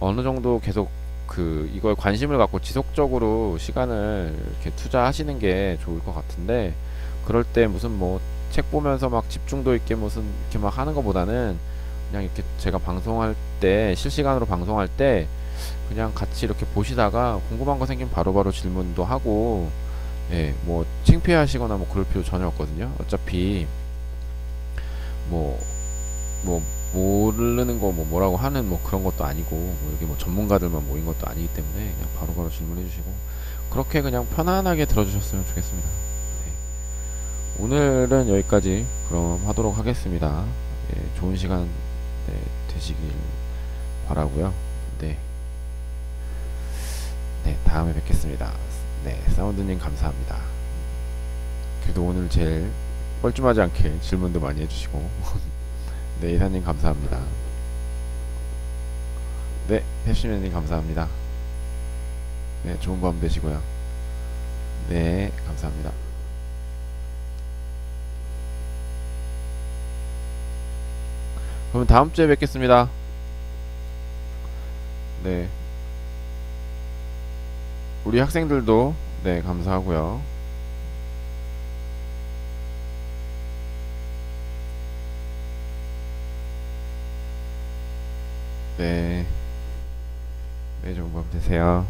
어느 정도 계속 그 이거에 관심을 갖고 지속적으로 시간을 이렇게 투자하시는 게 좋을 것 같은데 그럴 때 무슨 뭐 책 보면서 막 집중도 있게 무슨 이렇게 막 하는 것보다는 그냥 이렇게 제가 방송할 때 실시간으로 방송할 때 그냥 같이 이렇게 보시다가 궁금한 거 생기면 바로 바로 질문도 하고 예, 뭐 창피하시거나 뭐 그럴 필요 전혀 없거든요. 어차피 뭐뭐 모르는 거 뭐 뭐라고 하는 뭐 그런 것도 아니고 뭐 여기 뭐 전문가들만 모인 것도 아니기 때문에 그냥 바로 바로 질문해 주시고 그렇게 그냥 편안하게 들어주셨으면 좋겠습니다. 네. 오늘은 여기까지 그럼 하도록 하겠습니다. 예, 좋은 시간 네, 되시길 바라고요. 네. 네, 다음에 뵙겠습니다. 네, 사운드님 감사합니다. 그래도 오늘 제일 뻘쭘하지 않게 질문도 많이 해주시고 네, 이사님 감사합니다. 네, 펩시맨님 감사합니다. 네, 좋은 밤 되시고요. 네, 감사합니다. 그럼 다음 주에 뵙겠습니다. 네. 우리 학생들도 네, 감사하고요. 네. 네, 좋은 밤 되세요.